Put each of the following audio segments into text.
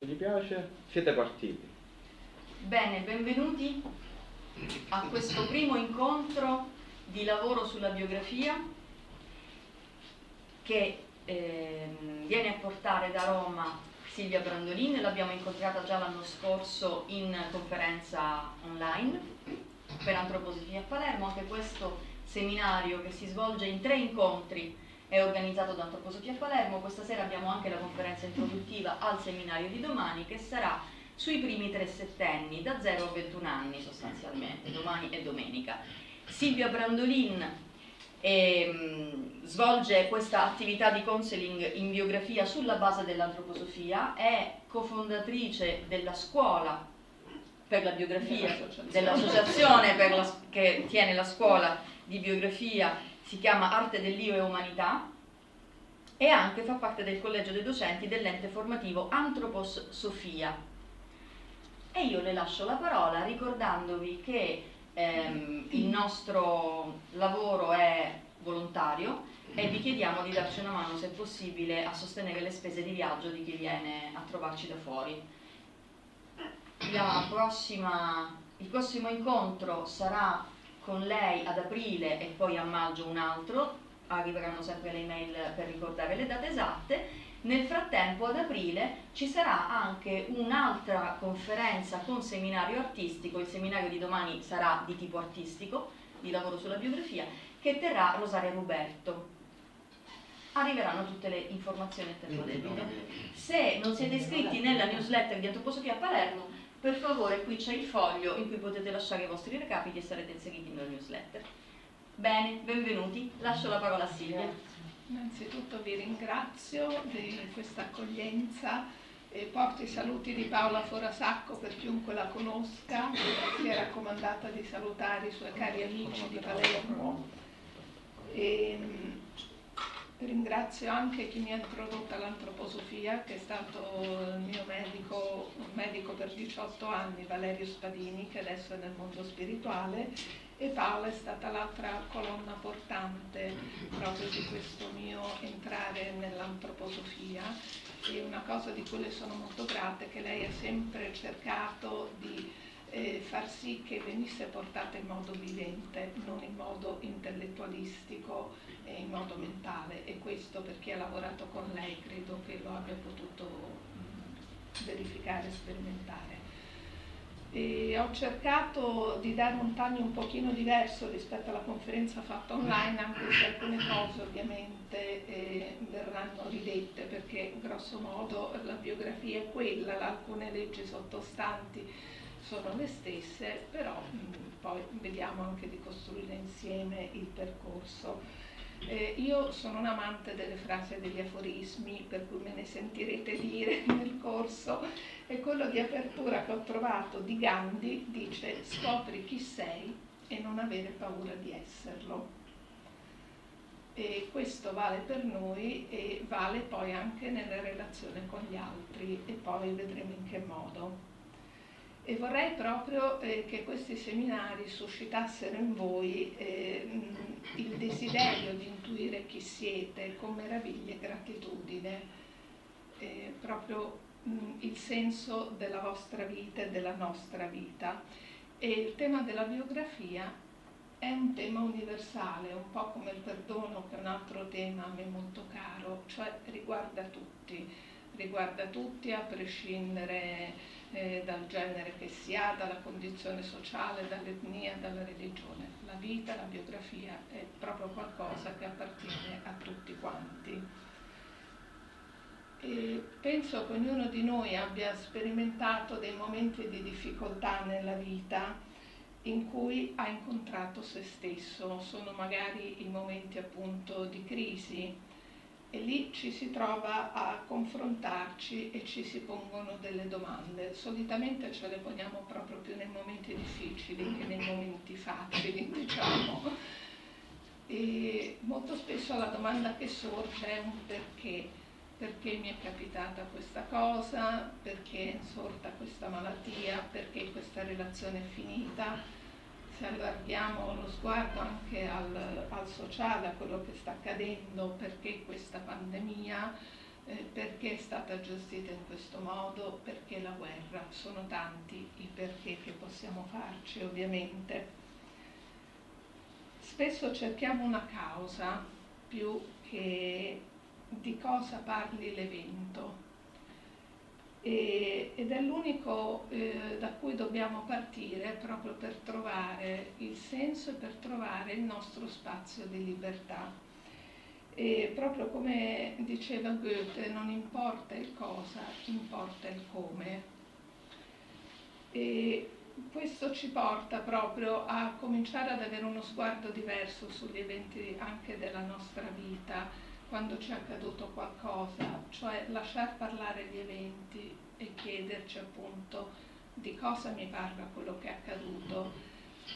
gli piace, siete partiti. Bene, benvenuti a questo primo incontro di lavoro sulla biografia che eh, viene a portare da Roma Silvia Brandolin, l'abbiamo incontrata già l'anno scorso in conferenza online per antroposofia a Palermo, anche questo seminario che si svolge in tre incontri è organizzato da Antroposofia a Palermo, questa sera abbiamo anche la conferenza introduttiva al seminario di domani che sarà sui primi tre settenni, da 0 a 21 anni sostanzialmente, domani e domenica. Silvia Brandolin ehm, svolge questa attività di counseling in biografia sulla base dell'antroposofia, è cofondatrice della scuola per la biografia, dell'associazione che tiene la scuola di biografia si chiama Arte dell'Io e Umanità e anche fa parte del collegio dei docenti dell'ente formativo Antropos Sofia. E io le lascio la parola ricordandovi che ehm, il nostro lavoro è volontario e vi chiediamo di darci una mano se possibile a sostenere le spese di viaggio di chi viene a trovarci da fuori. Prossima, il prossimo incontro sarà con lei ad aprile e poi a maggio un altro, arriveranno sempre le email per ricordare le date esatte. Nel frattempo ad aprile ci sarà anche un'altra conferenza con seminario artistico, il seminario di domani sarà di tipo artistico, di lavoro sulla biografia, che terrà Rosaria Ruberto. Arriveranno tutte le informazioni a tempo debito. Se non siete iscritti nella newsletter di Antroposofia a Palermo, per favore qui c'è il foglio in cui potete lasciare i vostri recapiti e sarete inseriti nella newsletter. Bene, benvenuti, lascio la parola a Silvia. Innanzitutto vi ringrazio di questa accoglienza e porto i saluti di Paola Forasacco per chiunque la conosca, si è raccomandata di salutare i suoi cari amici di Palermo. E, Ringrazio anche chi mi ha introdotto all'antroposofia, che è stato il mio medico, medico per 18 anni, Valerio Spadini, che adesso è nel mondo spirituale, e Paola è stata l'altra colonna portante proprio di questo mio entrare nell'antroposofia. E una cosa di cui le sono molto grata è che lei ha sempre cercato di eh, far sì che venisse portata in modo vivente, non in modo intellettualistico in modo mentale e questo per chi ha lavorato con lei credo che lo abbia potuto mh, verificare sperimentare. E ho cercato di dare un taglio un pochino diverso rispetto alla conferenza fatta online, anche se alcune cose ovviamente eh, verranno ridette perché grosso modo la biografia è quella, alcune leggi sottostanti sono le stesse, però mh, poi vediamo anche di costruire insieme il percorso. Eh, io sono un amante delle frasi e degli aforismi, per cui me ne sentirete dire nel corso, e quello di apertura che ho trovato di Gandhi dice scopri chi sei e non avere paura di esserlo. E questo vale per noi e vale poi anche nella relazione con gli altri e poi vedremo in che modo e vorrei proprio eh, che questi seminari suscitassero in voi eh, il desiderio di intuire chi siete con meraviglia e gratitudine, eh, proprio mh, il senso della vostra vita e della nostra vita. E il tema della biografia è un tema universale, un po' come il perdono che è un altro tema a me molto caro, cioè riguarda tutti, riguarda tutti a prescindere eh, dal genere che si ha, dalla condizione sociale, dall'etnia, dalla religione. La vita, la biografia è proprio qualcosa che appartiene a tutti quanti. E penso che ognuno di noi abbia sperimentato dei momenti di difficoltà nella vita in cui ha incontrato se stesso, sono magari i momenti appunto di crisi, e lì ci si trova a confrontarci e ci si pongono delle domande. Solitamente ce le poniamo proprio più nei momenti difficili che nei momenti facili, diciamo. E molto spesso la domanda che sorge è un perché. Perché mi è capitata questa cosa, perché è sorta questa malattia, perché questa relazione è finita, se allarghiamo lo sguardo anche al, al, sociale, a quello che sta accadendo, perché questa pandemia, eh, perché è stata gestita in questo modo, perché la guerra, sono tanti i perché che possiamo farci ovviamente. Spesso cerchiamo una causa più che di cosa parli l'evento e, ed è l'unico eh, da cui dobbiamo partire proprio per trovare il senso e per trovare il nostro spazio di libertà. E proprio come diceva Goethe, non importa il cosa, importa il come. E questo ci porta proprio a cominciare ad avere uno sguardo diverso sugli eventi anche della nostra vita, quando ci è accaduto qualcosa, cioè lasciar parlare gli eventi e chiederci appunto di cosa mi parla quello che è accaduto,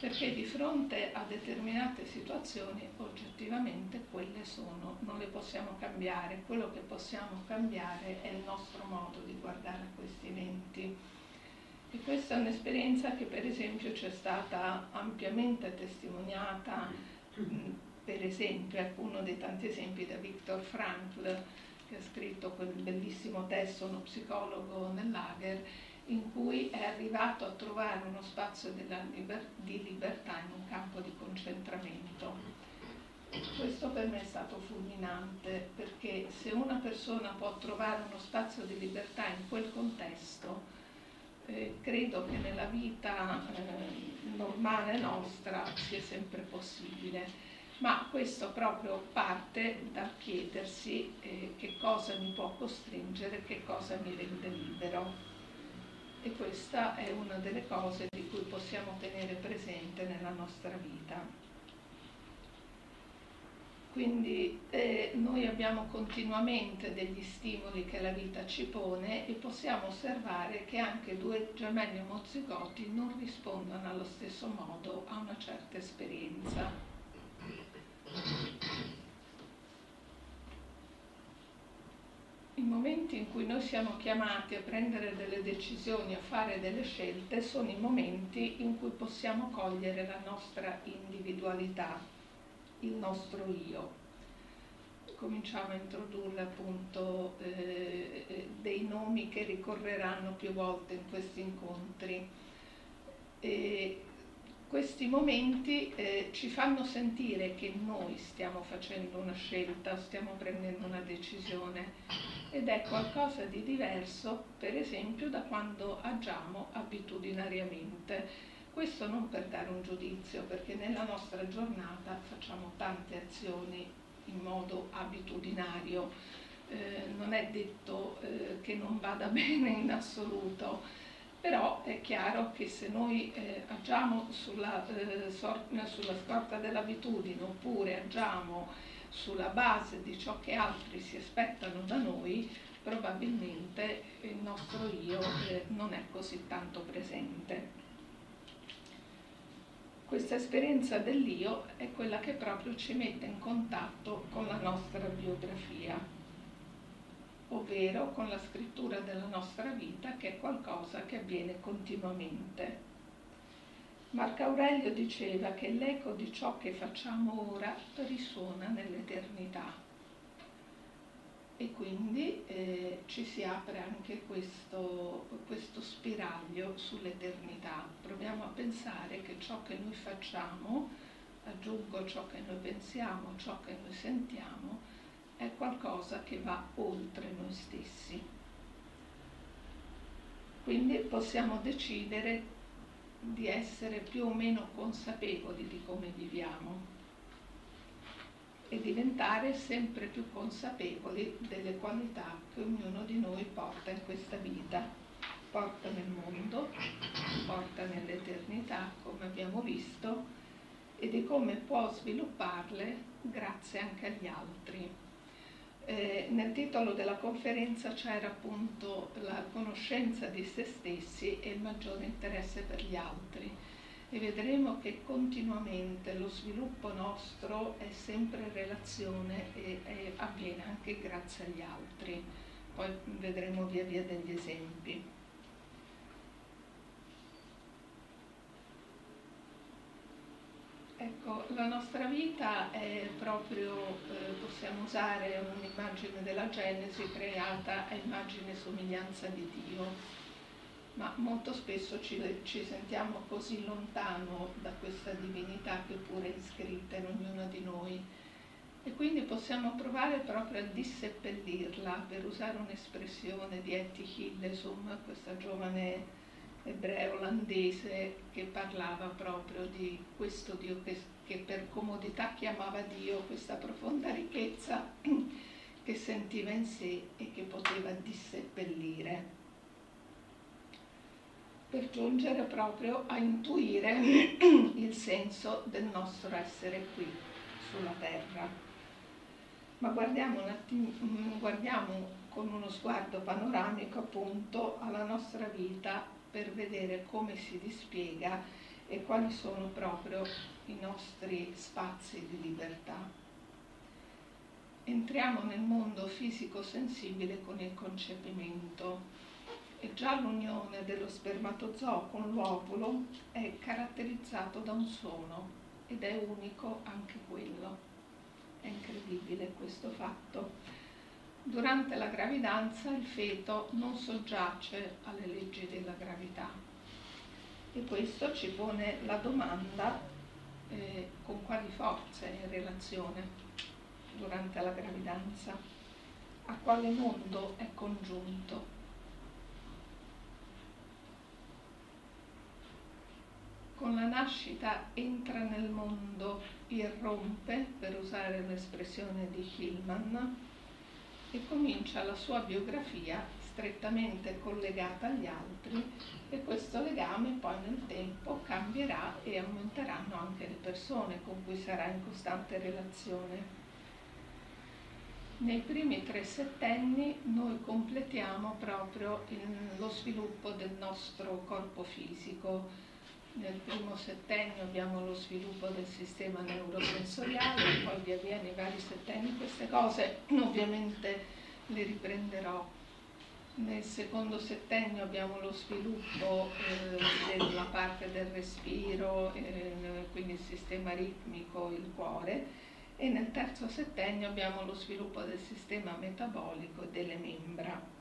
perché di fronte a determinate situazioni oggettivamente quelle sono, non le possiamo cambiare, quello che possiamo cambiare è il nostro modo di guardare a questi eventi. E questa è un'esperienza che per esempio ci è stata ampiamente testimoniata per esempio, ecco uno dei tanti esempi da Viktor Frankl, che ha scritto quel bellissimo testo, uno psicologo nel lager, in cui è arrivato a trovare uno spazio liber- di libertà in un campo di concentramento. Questo per me è stato fulminante perché se una persona può trovare uno spazio di libertà in quel contesto, eh, credo che nella vita eh, normale nostra sia sempre possibile ma questo proprio parte dal chiedersi eh, che cosa mi può costringere, che cosa mi rende libero. E questa è una delle cose di cui possiamo tenere presente nella nostra vita. Quindi eh, noi abbiamo continuamente degli stimoli che la vita ci pone e possiamo osservare che anche due gemelli omozigoti non rispondono allo stesso modo a una certa esperienza. I momenti in cui noi siamo chiamati a prendere delle decisioni, a fare delle scelte, sono i momenti in cui possiamo cogliere la nostra individualità, il nostro io. Cominciamo a introdurre appunto eh, eh dei nomi che ricorreranno più volte in questi incontri. E questi momenti eh, ci fanno sentire che noi stiamo facendo una scelta, stiamo prendendo una decisione. Ed è qualcosa di diverso, per esempio, da quando agiamo abitudinariamente. Questo non per dare un giudizio, perché nella nostra giornata facciamo tante azioni in modo abitudinario, eh, non è detto eh, che non vada bene in assoluto però è chiaro che se noi eh, agiamo sulla, eh, sor- sulla scorta dell'abitudine oppure agiamo sulla base di ciò che altri si aspettano da noi, probabilmente il nostro io eh, non è così tanto presente. Questa esperienza dell'io è quella che proprio ci mette in contatto con la nostra biografia ovvero con la scrittura della nostra vita che è qualcosa che avviene continuamente. Marco Aurelio diceva che l'eco di ciò che facciamo ora risuona nell'eternità e quindi eh, ci si apre anche questo, questo spiraglio sull'eternità. Proviamo a pensare che ciò che noi facciamo, aggiungo ciò che noi pensiamo, ciò che noi sentiamo, è qualcosa che va oltre noi stessi. Quindi possiamo decidere di essere più o meno consapevoli di come viviamo e diventare sempre più consapevoli delle qualità che ognuno di noi porta in questa vita, porta nel mondo, porta nell'eternità, come abbiamo visto, e di come può svilupparle grazie anche agli altri. Eh, nel titolo della conferenza c'era appunto la conoscenza di se stessi e il maggiore interesse per gli altri e vedremo che continuamente lo sviluppo nostro è sempre in relazione e, e avviene anche grazie agli altri. Poi vedremo via via degli esempi. Ecco, la nostra vita è proprio, eh, possiamo usare un'immagine della Genesi creata a immagine e somiglianza di Dio, ma molto spesso ci, ci sentiamo così lontano da questa divinità che pure è iscritta in ognuna di noi. E quindi possiamo provare proprio a disseppellirla, per usare un'espressione di Etty Hillesum, questa giovane ebrea olandese che parlava proprio di questo Dio che, che per comodità chiamava Dio, questa profonda ricchezza che sentiva in sé e che poteva disseppellire per giungere proprio a intuire il senso del nostro essere qui sulla terra. Ma guardiamo, un attimo, guardiamo con uno sguardo panoramico appunto alla nostra vita per vedere come si dispiega e quali sono proprio i nostri spazi di libertà. Entriamo nel mondo fisico-sensibile con il concepimento e già l'unione dello spermatozoo con l'ovulo è caratterizzato da un suono ed è unico anche quello. È incredibile questo fatto. Durante la gravidanza il feto non soggiace alle leggi della gravità e questo ci pone la domanda eh, con quali forze è in relazione durante la gravidanza, a quale mondo è congiunto. Con la nascita entra nel mondo, irrompe, per usare l'espressione di Hillman, e comincia la sua biografia strettamente collegata agli altri e questo legame poi nel tempo cambierà e aumenteranno anche le persone con cui sarà in costante relazione. Nei primi tre settenni noi completiamo proprio il, lo sviluppo del nostro corpo fisico. Nel primo settennio abbiamo lo sviluppo del sistema neurosensoriale, poi via via nei vari settenni queste cose ovviamente le riprenderò. Nel secondo settennio abbiamo lo sviluppo eh, della parte del respiro, eh, quindi il sistema ritmico, il cuore, e nel terzo settennio abbiamo lo sviluppo del sistema metabolico e delle membra.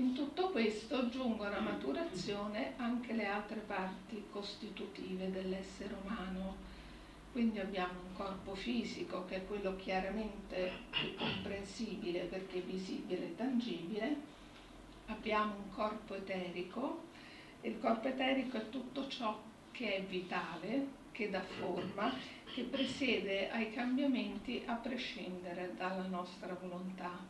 In tutto questo giungono a maturazione anche le altre parti costitutive dell'essere umano, quindi abbiamo un corpo fisico che è quello chiaramente più comprensibile perché è visibile e tangibile, abbiamo un corpo eterico, il corpo eterico è tutto ciò che è vitale, che dà forma, che presiede ai cambiamenti a prescindere dalla nostra volontà.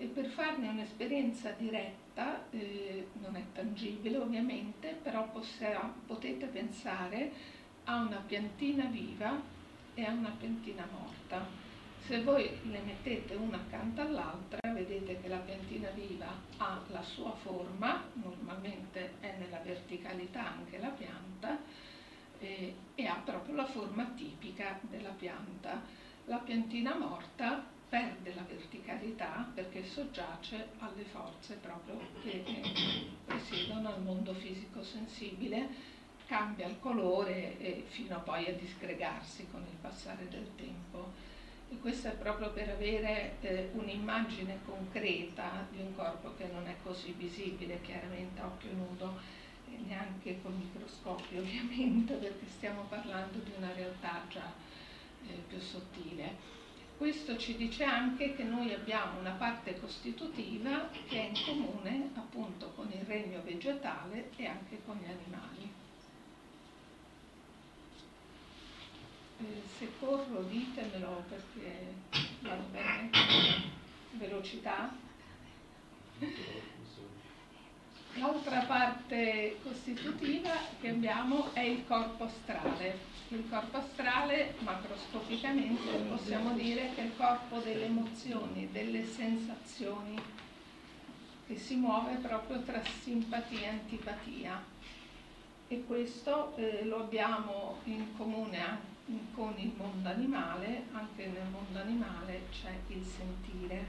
E per farne un'esperienza diretta, eh, non è tangibile ovviamente, però possiamo, potete pensare ha una piantina viva e ha una piantina morta. Se voi le mettete una accanto all'altra, vedete che la piantina viva ha la sua forma, normalmente è nella verticalità anche la pianta, eh, e ha proprio la forma tipica della pianta. La piantina morta perde la verticalità perché soggiace alle forze proprio che presiedono al mondo fisico sensibile cambia il colore e fino poi a disgregarsi con il passare del tempo. E questo è proprio per avere eh, un'immagine concreta di un corpo che non è così visibile chiaramente a occhio nudo e neanche col microscopio ovviamente perché stiamo parlando di una realtà già eh, più sottile. Questo ci dice anche che noi abbiamo una parte costitutiva che è in comune appunto con il regno vegetale e anche con gli animali. Eh, se corro ditemelo perché va bene. Velocità. L'altra parte costitutiva che abbiamo è il corpo astrale. Il corpo astrale, macroscopicamente, possiamo dire che è il corpo delle emozioni, delle sensazioni, che si muove proprio tra simpatia e antipatia. E questo eh, lo abbiamo in comune con il mondo animale, anche nel mondo animale c'è il sentire.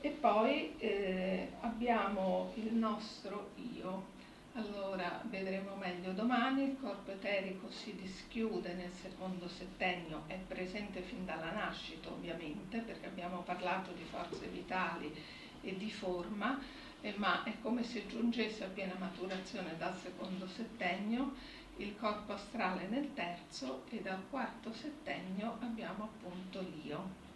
E poi eh, abbiamo il nostro io. Allora vedremo meglio domani, il corpo eterico si dischiude nel secondo settennio, è presente fin dalla nascita ovviamente perché abbiamo parlato di forze vitali e di forma, eh, ma è come se giungesse a piena maturazione dal secondo settennio, il corpo astrale nel terzo e dal quarto settennio abbiamo appunto l'io.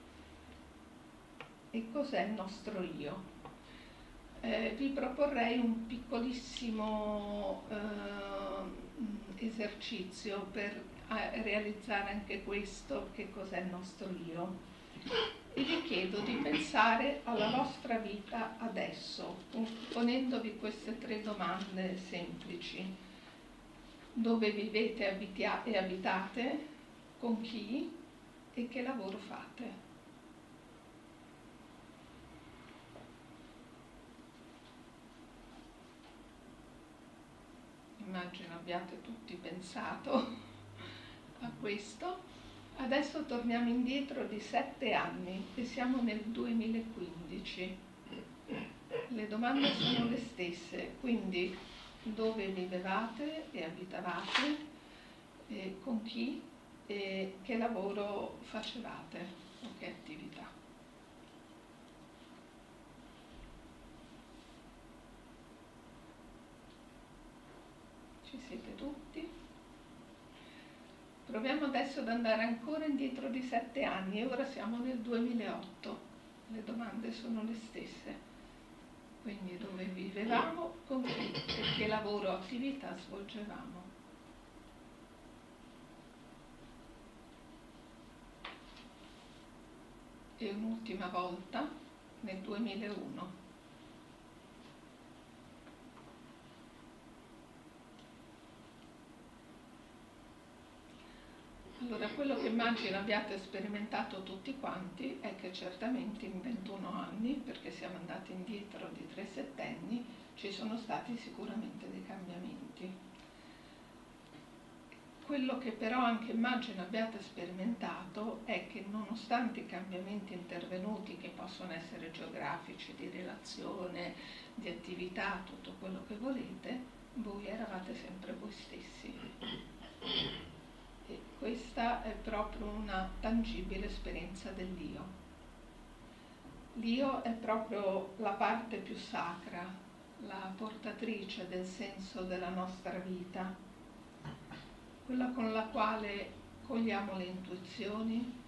E cos'è il nostro io? Eh, vi proporrei un piccolissimo eh, esercizio per realizzare anche questo, che cos'è il nostro io. E vi chiedo di pensare alla vostra vita adesso, ponendovi queste tre domande semplici. Dove vivete e abitate, con chi e che lavoro fate? Immagino abbiate tutti pensato a questo. Adesso torniamo indietro di sette anni e siamo nel 2015. Le domande sono le stesse, quindi dove vivevate e abitavate, e con chi e che lavoro facevate o che attività. Ci siete tutti? Proviamo adesso ad andare ancora indietro di sette anni e ora siamo nel 2008. Le domande sono le stesse. Quindi dove vivevamo, con chi e che lavoro o attività svolgevamo. E un'ultima volta nel 2001. Allora, quello che immagino abbiate sperimentato tutti quanti è che certamente in 21 anni, perché siamo andati indietro di tre settenni, ci sono stati sicuramente dei cambiamenti. Quello che però anche immagino abbiate sperimentato è che nonostante i cambiamenti intervenuti, che possono essere geografici, di relazione, di attività, tutto quello che volete, voi eravate sempre voi stessi. E questa è proprio una tangibile esperienza dell'io. L'io è proprio la parte più sacra, la portatrice del senso della nostra vita, quella con la quale cogliamo le intuizioni,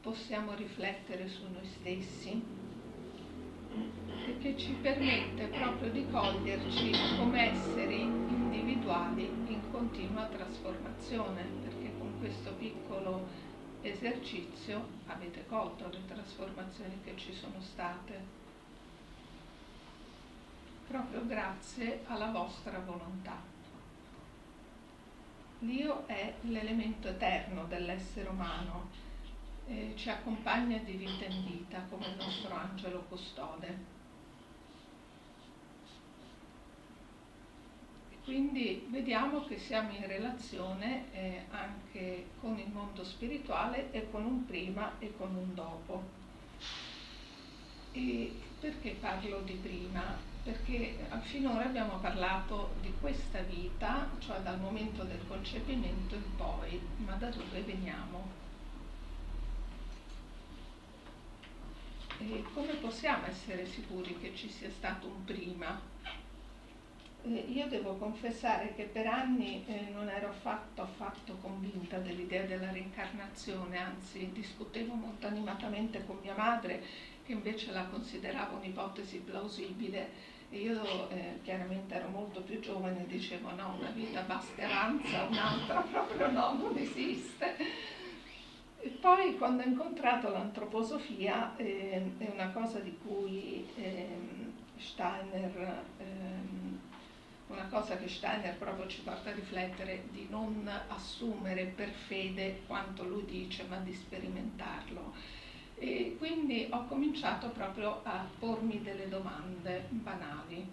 possiamo riflettere su noi stessi e che ci permette proprio di coglierci come esseri individuali in continua trasformazione, perché con questo piccolo esercizio avete colto le trasformazioni che ci sono state, proprio grazie alla vostra volontà. L'io è l'elemento eterno dell'essere umano, eh, ci accompagna di vita in vita come il nostro angelo custode. Quindi vediamo che siamo in relazione eh, anche con il mondo spirituale e con un prima e con un dopo. E perché parlo di prima? Perché finora abbiamo parlato di questa vita, cioè dal momento del concepimento in poi, ma da dove veniamo? E come possiamo essere sicuri che ci sia stato un prima? Eh, io devo confessare che per anni eh, non ero affatto, affatto convinta dell'idea della reincarnazione, anzi discutevo molto animatamente con mia madre che invece la considerava un'ipotesi plausibile e io eh, chiaramente ero molto più giovane e dicevo no, una vita basta avanza, un'altra proprio no, non esiste. E poi quando ho incontrato l'antroposofia eh, è una cosa di cui ehm, Steiner ehm, una cosa che Steiner proprio ci porta a riflettere, di non assumere per fede quanto lui dice, ma di sperimentarlo. E quindi ho cominciato proprio a pormi delle domande banali,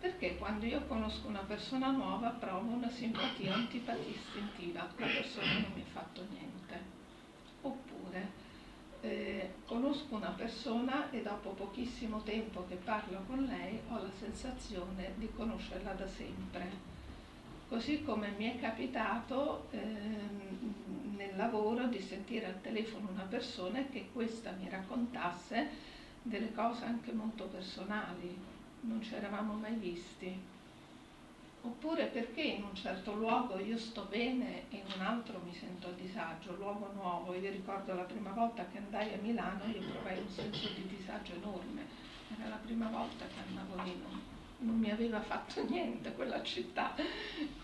perché quando io conosco una persona nuova provo una simpatia, un'antipatia istintiva, la persona non mi ha fatto niente. Oppure eh, conosco una persona e dopo pochissimo tempo che parlo con lei ho la sensazione di conoscerla da sempre. Così come mi è capitato ehm, nel lavoro di sentire al telefono una persona e che questa mi raccontasse delle cose anche molto personali, non ci eravamo mai visti. Oppure perché in un certo luogo io sto bene e in un altro mi sento a disagio, luogo nuovo. Io ricordo la prima volta che andai a Milano io provai un senso di disagio enorme. Era la prima volta che andavo lì, non, non mi aveva fatto niente quella città.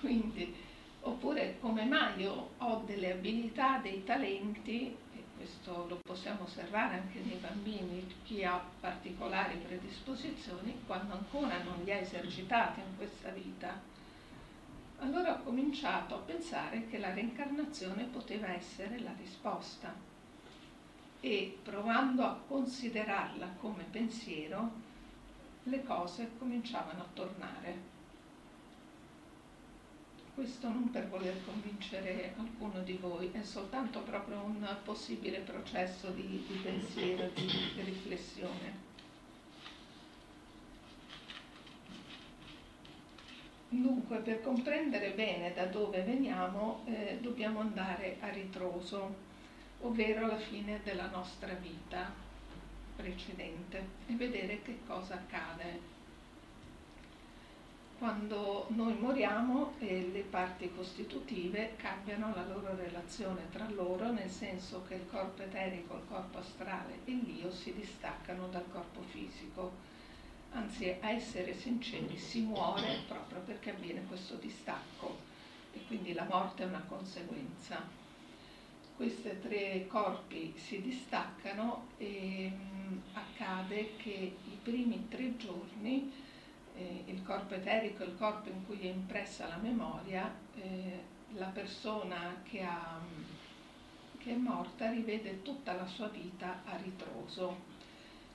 Quindi, oppure come mai io ho delle abilità, dei talenti, e questo lo possiamo osservare anche nei bambini, chi ha particolari predisposizioni, quando ancora non li ha esercitati in questa vita allora ho cominciato a pensare che la reincarnazione poteva essere la risposta e provando a considerarla come pensiero, le cose cominciavano a tornare. Questo non per voler convincere qualcuno di voi, è soltanto proprio un possibile processo di, di pensiero, di riflessione. Dunque, per comprendere bene da dove veniamo, eh, dobbiamo andare a ritroso, ovvero alla fine della nostra vita precedente e vedere che cosa accade. Quando noi moriamo eh, le parti costitutive cambiano la loro relazione tra loro, nel senso che il corpo eterico, il corpo astrale e l'io si distaccano dal corpo fisico anzi a essere sinceri si muore proprio perché avviene questo distacco e quindi la morte è una conseguenza. Questi tre corpi si distaccano e mh, mm, accade che i primi tre giorni eh, il corpo eterico, il corpo in cui è impressa la memoria, eh, la persona che, ha, che è morta rivede tutta la sua vita a ritroso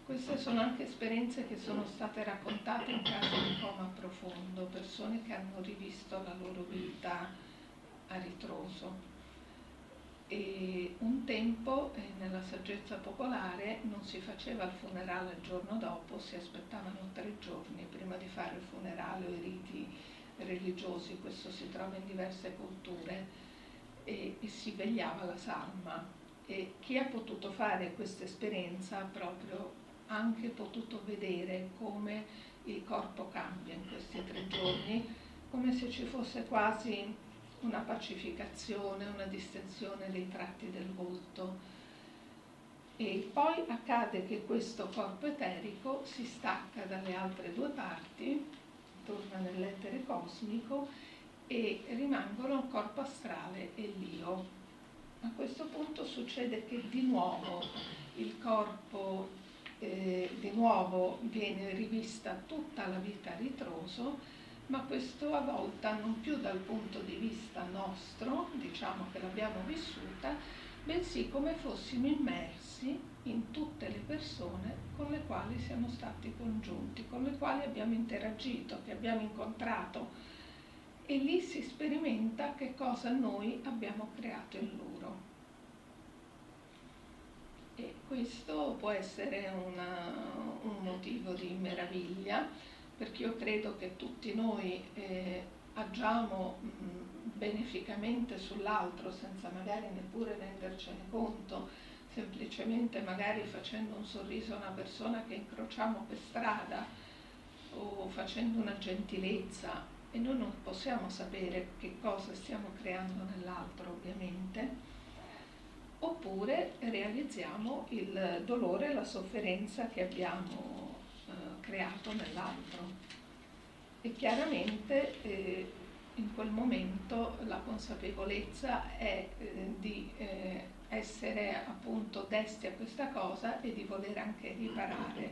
queste sono anche esperienze che sono state raccontate in casi di coma profondo, persone che hanno rivisto la loro vita a ritroso. E un tempo eh, nella saggezza popolare non si faceva il funerale il giorno dopo, si aspettavano tre giorni prima di fare il funerale o i riti religiosi, questo si trova in diverse culture, e, e si vegliava la salma. E chi ha potuto fare questa esperienza proprio anche potuto vedere come il corpo cambia in questi tre giorni, come se ci fosse quasi una pacificazione, una distensione dei tratti del volto. E poi accade che questo corpo eterico si stacca dalle altre due parti, torna nell'etere cosmico e rimangono il corpo astrale e l'io. A questo punto succede che di nuovo il corpo eh, di nuovo viene rivista tutta la vita a ritroso, ma questo a volta non più dal punto di vista nostro, diciamo che l'abbiamo vissuta, bensì come fossimo immersi in tutte le persone con le quali siamo stati congiunti, con le quali abbiamo interagito, che abbiamo incontrato e lì si sperimenta che cosa noi abbiamo creato in loro. E questo può essere una, un motivo di meraviglia perché io credo che tutti noi eh, agiamo beneficamente sull'altro senza magari neppure rendercene conto, semplicemente magari facendo un sorriso a una persona che incrociamo per strada o facendo una gentilezza. E noi non possiamo sapere che cosa stiamo creando nell'altro ovviamente oppure realizziamo il dolore e la sofferenza che abbiamo eh, creato nell'altro. E chiaramente eh, in quel momento la consapevolezza è eh, di eh, essere appunto desti a questa cosa e di voler anche riparare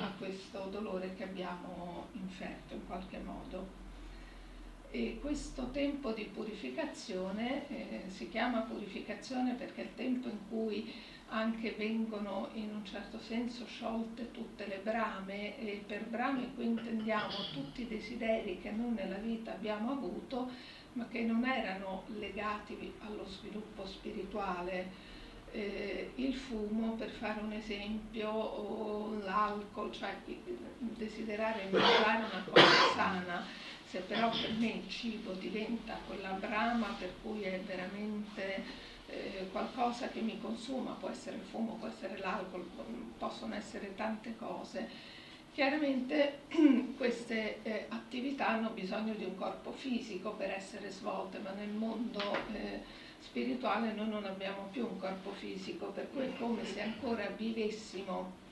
a questo dolore che abbiamo inferto in qualche modo. E questo tempo di purificazione eh, si chiama purificazione perché è il tempo in cui anche vengono in un certo senso sciolte tutte le brame e per brame qui intendiamo tutti i desideri che noi nella vita abbiamo avuto ma che non erano legati allo sviluppo spirituale. Eh, il fumo, per fare un esempio, o l'alcol, cioè desiderare mangiare una cosa sana, se però per me il cibo diventa quella brama per cui è veramente eh, qualcosa che mi consuma, può essere il fumo, può essere l'alcol, possono essere tante cose, chiaramente queste eh, attività hanno bisogno di un corpo fisico per essere svolte, ma nel mondo eh, spirituale noi non abbiamo più un corpo fisico, per cui è come se ancora vivessimo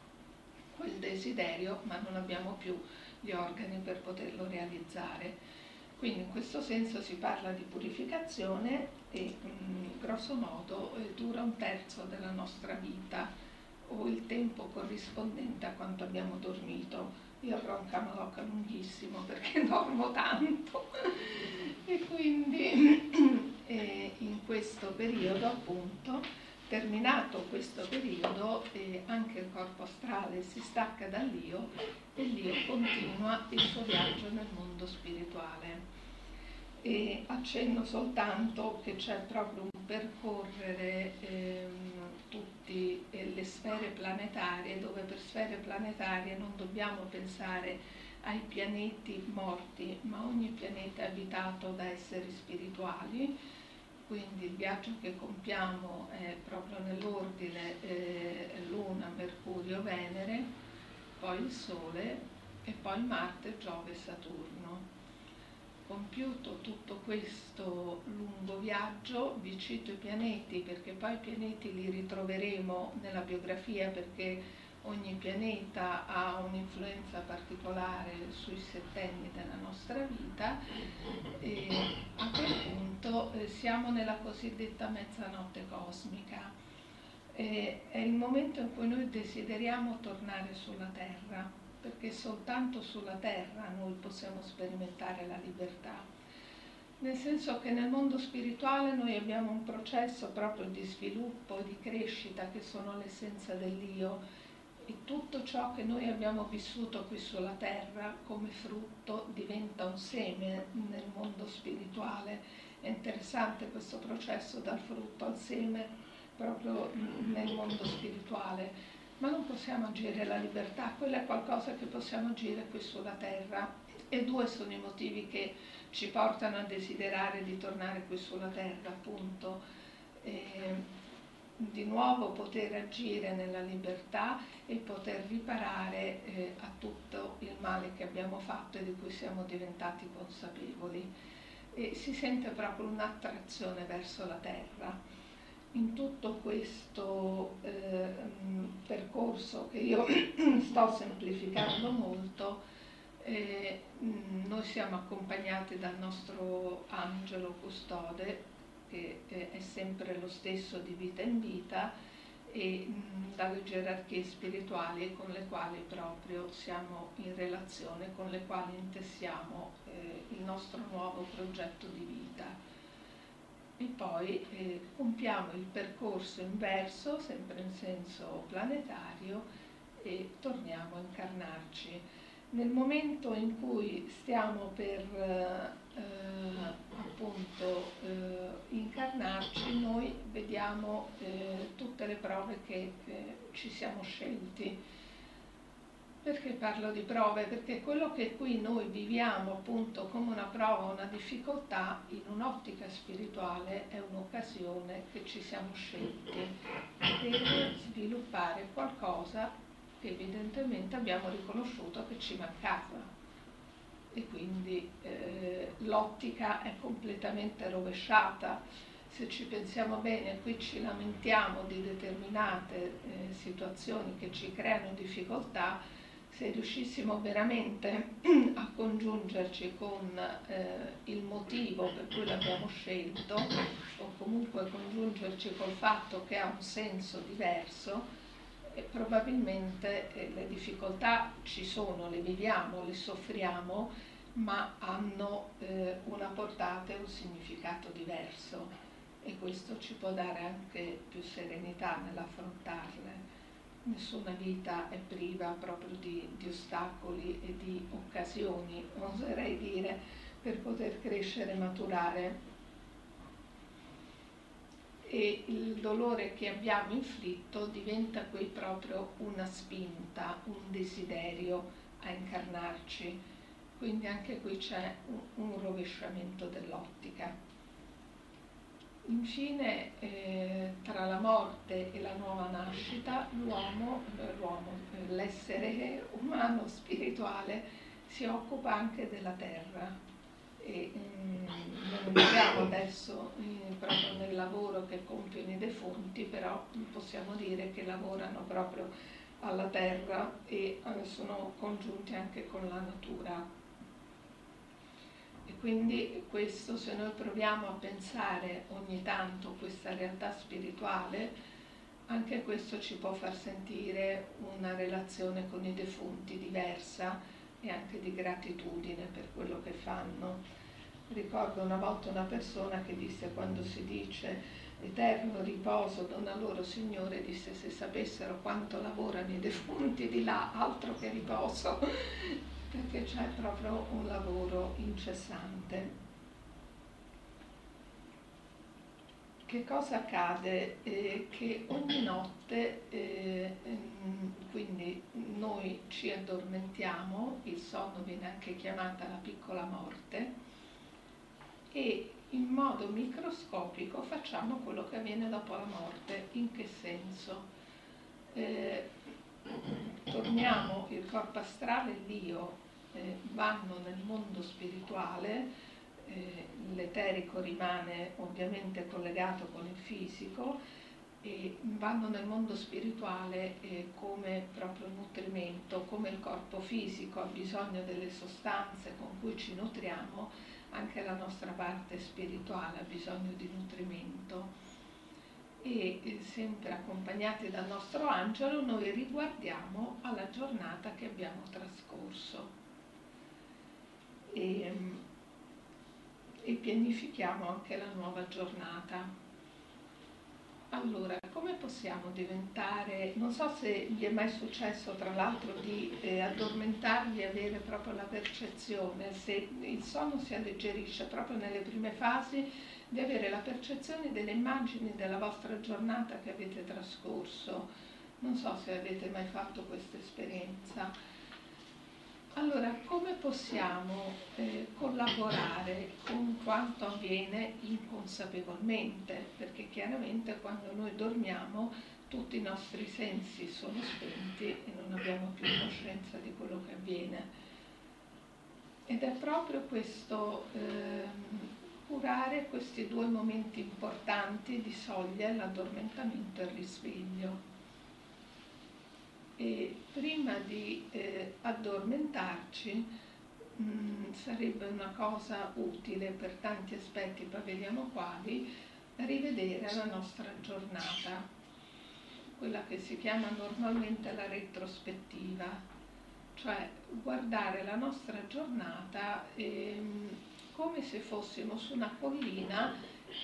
quel desiderio, ma non abbiamo più gli organi per poterlo realizzare. Quindi in questo senso si parla di purificazione e mh, mm, grosso modo eh, dura un terzo della nostra vita o il tempo corrispondente a quanto abbiamo dormito. Io avrò un camalocca lunghissimo perché dormo tanto e quindi eh, in questo periodo appunto, terminato questo periodo, eh, anche il corpo astrale si stacca dall'io e l'io continua il suo viaggio nel mondo spirituale. E accenno soltanto che c'è proprio un percorrere ehm, tutte eh, le sfere planetarie, dove per sfere planetarie non dobbiamo pensare ai pianeti morti, ma ogni pianeta è abitato da esseri spirituali, quindi il viaggio che compiamo è proprio nell'ordine eh, Luna, Mercurio, Venere, poi il Sole e poi Marte, Giove Saturno. Compiuto tutto questo lungo viaggio, vi cito i pianeti perché poi i pianeti li ritroveremo nella biografia perché ogni pianeta ha un'influenza particolare sui settenni della nostra vita e a quel punto eh, siamo nella cosiddetta mezzanotte cosmica. E è il momento in cui noi desideriamo tornare sulla Terra, perché soltanto sulla Terra noi possiamo sperimentare la libertà. Nel senso che nel mondo spirituale noi abbiamo un processo proprio di sviluppo di crescita che sono l'essenza dell'io e tutto ciò che noi abbiamo vissuto qui sulla terra come frutto diventa un seme nel mondo spirituale. È interessante questo processo dal frutto al seme proprio nel mondo spirituale, ma non possiamo agire la libertà, quella è qualcosa che possiamo agire qui sulla terra e due sono i motivi che ci portano a desiderare di tornare qui sulla terra, appunto. E di nuovo poter agire nella libertà e poter riparare eh, a tutto il male che abbiamo fatto e di cui siamo diventati consapevoli. E si sente proprio un'attrazione verso la terra. In tutto questo eh, percorso che io sto semplificando molto, eh, noi siamo accompagnati dal nostro angelo custode che è sempre lo stesso di vita in vita e mh, dalle gerarchie spirituali con le quali proprio siamo in relazione, con le quali intessiamo eh, il nostro nuovo progetto di vita. E poi eh, compiamo il percorso inverso, sempre in senso planetario, e torniamo a incarnarci. Nel momento in cui stiamo per eh, appunto eh, incarnarci, noi vediamo eh, tutte le prove che ci siamo scelti. Perché parlo di prove? Perché quello che qui noi viviamo appunto come una prova, una difficoltà, in un'ottica spirituale è un'occasione che ci siamo scelti per sviluppare qualcosa evidentemente abbiamo riconosciuto che ci mancava e quindi eh, l'ottica è completamente rovesciata. Se ci pensiamo bene, qui ci lamentiamo di determinate eh, situazioni che ci creano difficoltà, se riuscissimo veramente a congiungerci con eh, il motivo per cui l'abbiamo scelto o comunque congiungerci col fatto che ha un senso diverso, e probabilmente eh, le difficoltà ci sono, le viviamo, le soffriamo, ma hanno eh, una portata e un significato diverso e questo ci può dare anche più serenità nell'affrontarle. Nessuna vita è priva proprio di, di ostacoli e di occasioni, oserei dire, per poter crescere e maturare e il dolore che abbiamo inflitto diventa qui proprio una spinta, un desiderio a incarnarci. Quindi anche qui c'è un, un rovesciamento dell'ottica. Infine, eh, tra la morte e la nuova nascita, l'uomo, eh, eh, l'essere umano spirituale si occupa anche della terra. E, mm, non entriamo adesso eh, proprio nel lavoro che compiono i defunti, però possiamo dire che lavorano proprio alla terra e eh, sono congiunti anche con la natura. Quindi questo, se noi proviamo a pensare ogni tanto questa realtà spirituale, anche questo ci può far sentire una relazione con i defunti diversa e anche di gratitudine per quello che fanno. Ricordo una volta una persona che disse quando si dice eterno riposo dona loro Signore, disse se sapessero quanto lavorano i defunti di là, altro che riposo perché c'è proprio un lavoro incessante. Che cosa accade? Eh, che ogni notte, eh, quindi noi ci addormentiamo, il sonno viene anche chiamata la piccola morte, e in modo microscopico facciamo quello che avviene dopo la morte. In che senso? Eh, torniamo, il corpo astrale e l'io eh, vanno nel mondo spirituale, eh, l'eterico rimane ovviamente collegato con il fisico e vanno nel mondo spirituale eh, come proprio nutrimento, come il corpo fisico ha bisogno delle sostanze con cui ci nutriamo, anche la nostra parte spirituale ha bisogno di nutrimento. E eh, sempre accompagnati dal nostro angelo noi riguardiamo alla giornata che abbiamo trascorso. E, e pianifichiamo anche la nuova giornata. Allora, come possiamo diventare, non so se vi è mai successo tra l'altro di eh, addormentarvi e avere proprio la percezione, se il sonno si alleggerisce proprio nelle prime fasi, di avere la percezione delle immagini della vostra giornata che avete trascorso. Non so se avete mai fatto questa esperienza. Allora, come possiamo eh, collaborare con quanto avviene inconsapevolmente? Perché chiaramente quando noi dormiamo tutti i nostri sensi sono spenti e non abbiamo più coscienza di quello che avviene. Ed è proprio questo eh, curare questi due momenti importanti di soglia, l'addormentamento e il risveglio e prima di eh, addormentarci mh, mm, sarebbe una cosa utile per tanti aspetti, poi vediamo quali, rivedere la nostra giornata, quella che si chiama normalmente la retrospettiva, cioè guardare la nostra giornata ehm, come se fossimo su una collina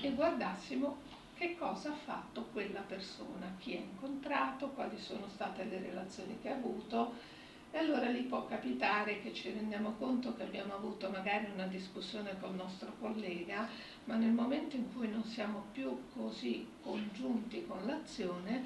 e guardassimo che cosa ha fatto quella persona, chi ha incontrato, quali sono state le relazioni che ha avuto. E allora lì può capitare che ci rendiamo conto che abbiamo avuto magari una discussione con il nostro collega, ma nel momento in cui non siamo più così congiunti con l'azione,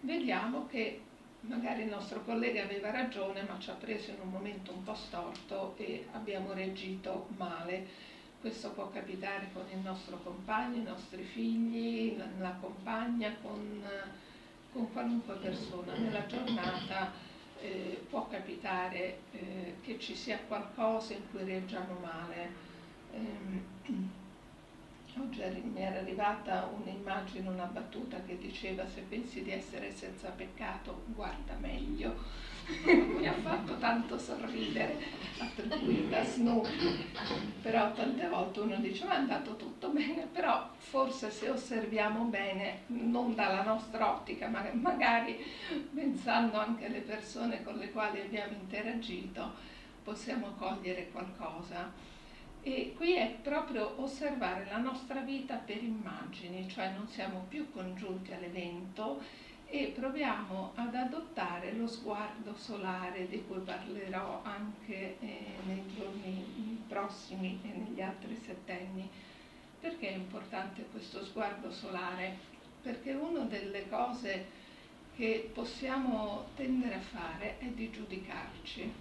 vediamo che magari il nostro collega aveva ragione, ma ci ha preso in un momento un po' storto e abbiamo reagito male questo può capitare con il nostro compagno, i nostri figli, la, la compagna, con, con, qualunque persona. Nella giornata eh, può capitare eh, che ci sia qualcosa in cui reagiamo male. Eh, oggi mi era arrivata un'immagine, una battuta che diceva se pensi di essere senza peccato, guarda meglio mi ha fatto tanto sorridere attribuita a Snoopy però tante volte uno dice ma è andato tutto bene però forse se osserviamo bene non dalla nostra ottica ma magari pensando anche alle persone con le quali abbiamo interagito possiamo cogliere qualcosa. E qui è proprio osservare la nostra vita per immagini cioè non siamo più congiunti all'evento e proviamo ad adottare lo sguardo solare di cui parlerò anche eh, nei giorni prossimi e negli altri settenni. Perché è importante questo sguardo solare? perché una delle cose che possiamo tendere a fare è di giudicarci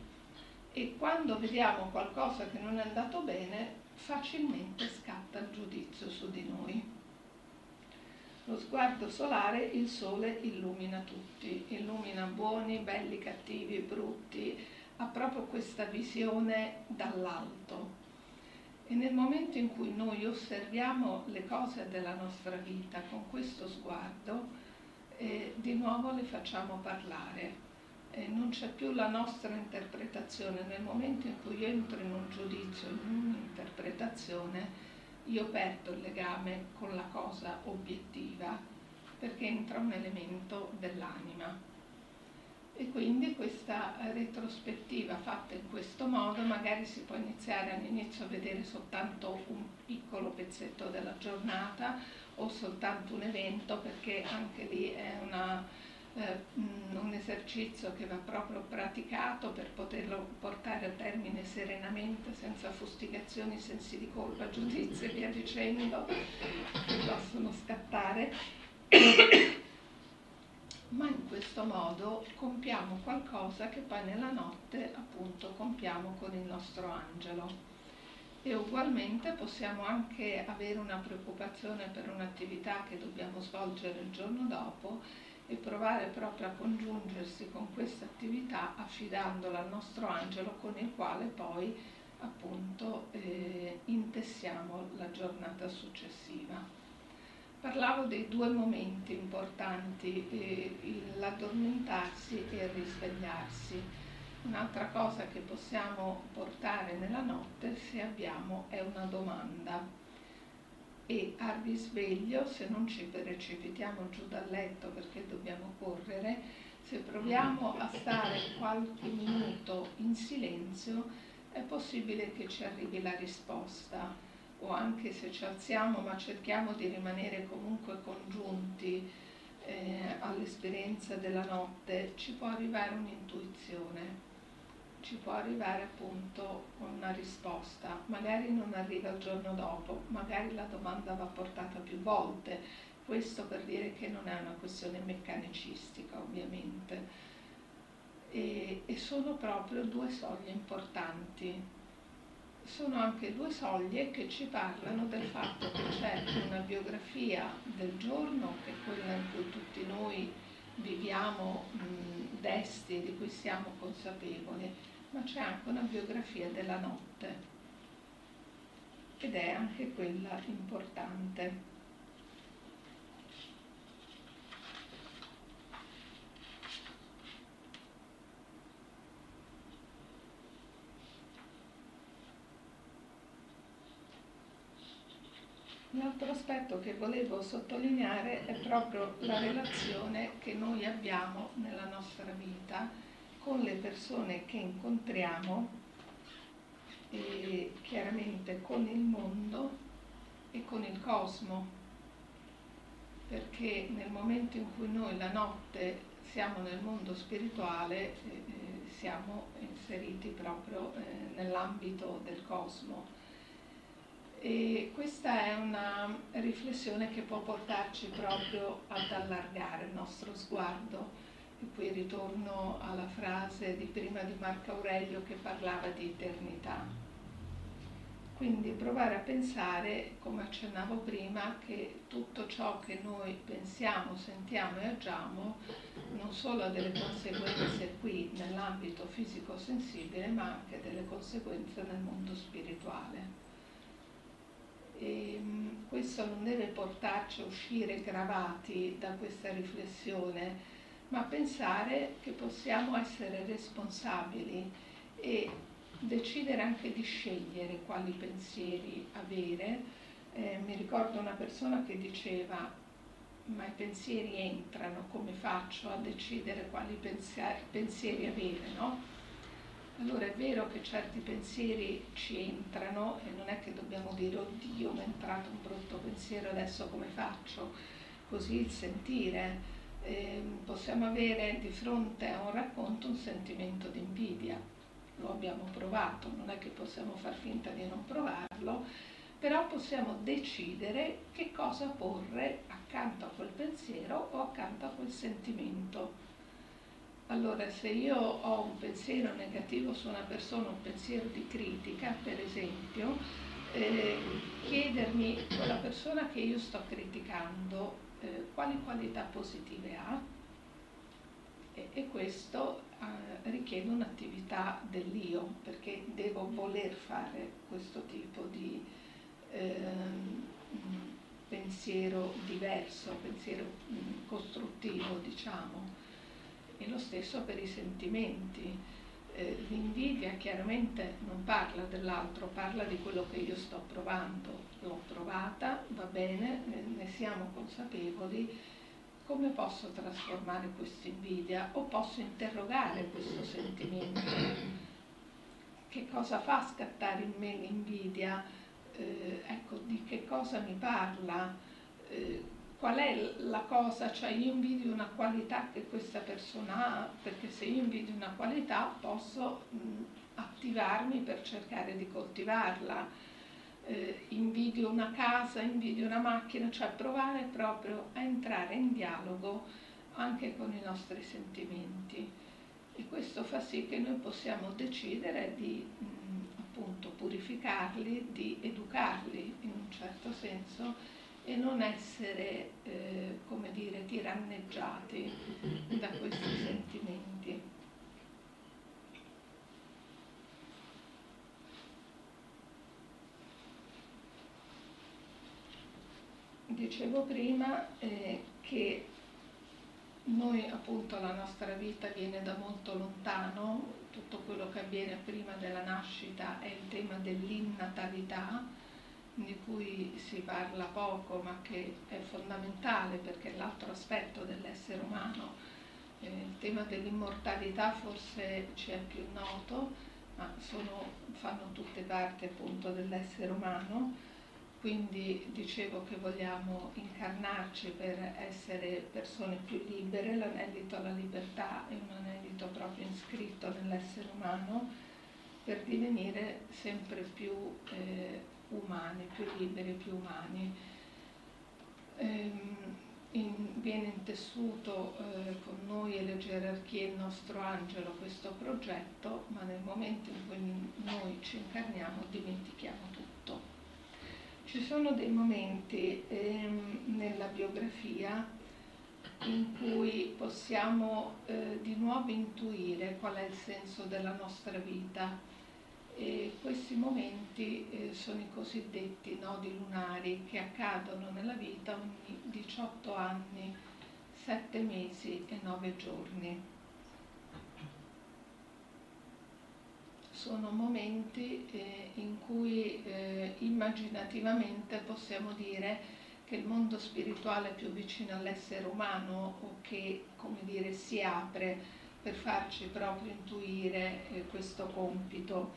e quando vediamo qualcosa che non è andato bene facilmente scatta il giudizio su di noi. Lo sguardo solare, il sole illumina tutti, illumina buoni, belli, cattivi, brutti, ha proprio questa visione dall'alto. E nel momento in cui noi osserviamo le cose della nostra vita con questo sguardo, eh, di nuovo le facciamo parlare. Eh, non c'è più la nostra interpretazione. Nel momento in cui io entro in un giudizio, in un'interpretazione, io perdo il legame con la cosa obiettiva perché entra un elemento dell'anima. E quindi questa retrospettiva fatta in questo modo magari si può iniziare all'inizio a vedere soltanto un piccolo pezzetto della giornata o soltanto un evento perché anche lì è una, eh, un esercizio che va proprio praticato per poterlo portare a termine serenamente senza fustigazioni, sensi di colpa, giudizi e via dicendo che possono scattare ma in questo modo compiamo qualcosa che poi nella notte appunto compiamo con il nostro angelo. E ugualmente possiamo anche avere una preoccupazione per un'attività che dobbiamo svolgere il giorno dopo e provare proprio a congiungersi con questa attività affidandola al nostro angelo con il quale poi appunto eh, intessiamo la giornata successiva. Parlavo dei due momenti importanti, eh, l'addormentarsi e il risvegliarsi. Un'altra cosa che possiamo portare nella notte, se abbiamo, è una domanda. E al risveglio, se non ci precipitiamo giù dal letto perché dobbiamo correre, se proviamo a stare qualche minuto in silenzio, è possibile che ci arrivi la risposta. O anche se ci alziamo ma cerchiamo di rimanere comunque congiunti eh, all'esperienza della notte, ci può arrivare un'intuizione, ci può arrivare appunto una risposta, magari non arriva il giorno dopo, magari la domanda va portata più volte, questo per dire che non è una questione meccanicistica ovviamente. E, e sono proprio due soglie importanti. Sono anche due soglie che ci parlano del fatto che c'è una biografia del giorno, che è quella in cui tutti noi viviamo mh, desti di cui siamo consapevoli, ma c'è anche una biografia della notte ed è anche quella importante. L'altro aspetto che volevo sottolineare è proprio la relazione che noi abbiamo nella nostra vita con le persone che incontriamo e chiaramente con il mondo e con il cosmo, perché nel momento in cui noi la notte siamo nel mondo spirituale eh, eh siamo inseriti proprio eh, nell'ambito del cosmo e questa è una riflessione che può portarci proprio ad allargare il nostro sguardo. E qui ritorno alla frase di prima di Marco Aurelio che parlava di eternità. Quindi provare a pensare, come accennavo prima, che tutto ciò che noi pensiamo, sentiamo e agiamo non solo ha delle conseguenze qui nell'ambito fisico-sensibile, ma anche delle conseguenze nel mondo spirituale. E ehm, questo non deve portarci a uscire gravati da questa riflessione, ma pensare che possiamo essere responsabili e decidere anche di scegliere quali pensieri avere. Eh, mi ricordo una persona che diceva ma i pensieri entrano, come faccio a decidere quali pensieri, avere? No? Allora è vero che certi pensieri ci entrano e non è che dobbiamo dire oddio mi è entrato un brutto pensiero, adesso come faccio? Così il sentire. Eh, possiamo avere di fronte a un racconto un sentimento di invidia, lo abbiamo provato, non è che possiamo far finta di non provarlo, però possiamo decidere che cosa porre accanto a quel pensiero o accanto a quel sentimento. Allora, se io ho un pensiero negativo su una persona, un pensiero di critica, per esempio, eh, chiedermi quella persona che io sto criticando eh, quali qualità positive ha e, e questo eh, richiede un'attività dell'io perché devo voler fare questo tipo di ehm, pensiero diverso, pensiero mm, costruttivo diciamo e lo stesso per i sentimenti. Eh, l'invidia chiaramente non parla dell'altro, parla di quello che io sto provando. L'ho provata, va bene, ne siamo consapevoli, come posso trasformare questa invidia o posso interrogare questo sentimento? Che cosa fa scattare in me l'invidia? Eh, ecco, di che cosa mi parla? Eh, qual è la cosa, cioè io invidio una qualità che questa persona ha, perché se io invidio una qualità posso mh, attivarmi per cercare di coltivarla. Eh, invidio una casa, invidio una macchina, cioè provare proprio a entrare in dialogo anche con i nostri sentimenti. E questo fa sì che noi possiamo decidere di mh, appunto purificarli, di educarli in un certo senso e non essere, eh, come dire, tiranneggiati da questi sentimenti. Dicevo prima eh, che noi appunto la nostra vita viene da molto lontano, tutto quello che avviene prima della nascita è il tema dell'innatalità, di cui si parla poco ma che è fondamentale perché è l'altro aspetto dell'essere umano. Eh, il tema dell'immortalità forse ci è più noto, ma sono, fanno tutte parte appunto dell'essere umano, quindi dicevo che vogliamo incarnarci per essere persone più libere, l'anelito alla libertà è un anelito proprio iscritto nell'essere umano per divenire sempre più eh, umani, più liberi, più umani. Ehm, in, viene intessuto eh, con noi e le gerarchie il nostro angelo questo progetto, ma nel momento in cui noi ci incarniamo dimentichiamo tutto. Ci sono dei momenti ehm, nella biografia in cui possiamo eh, di nuovo intuire qual è il senso della nostra vita e questi momenti eh, sono i cosiddetti nodi lunari che accadono nella vita ogni 18 anni, 7 mesi e 9 giorni. Sono momenti eh, in cui eh, immaginativamente possiamo dire che il mondo spirituale è più vicino all'essere umano o che, come dire, si apre per farci proprio intuire eh, questo compito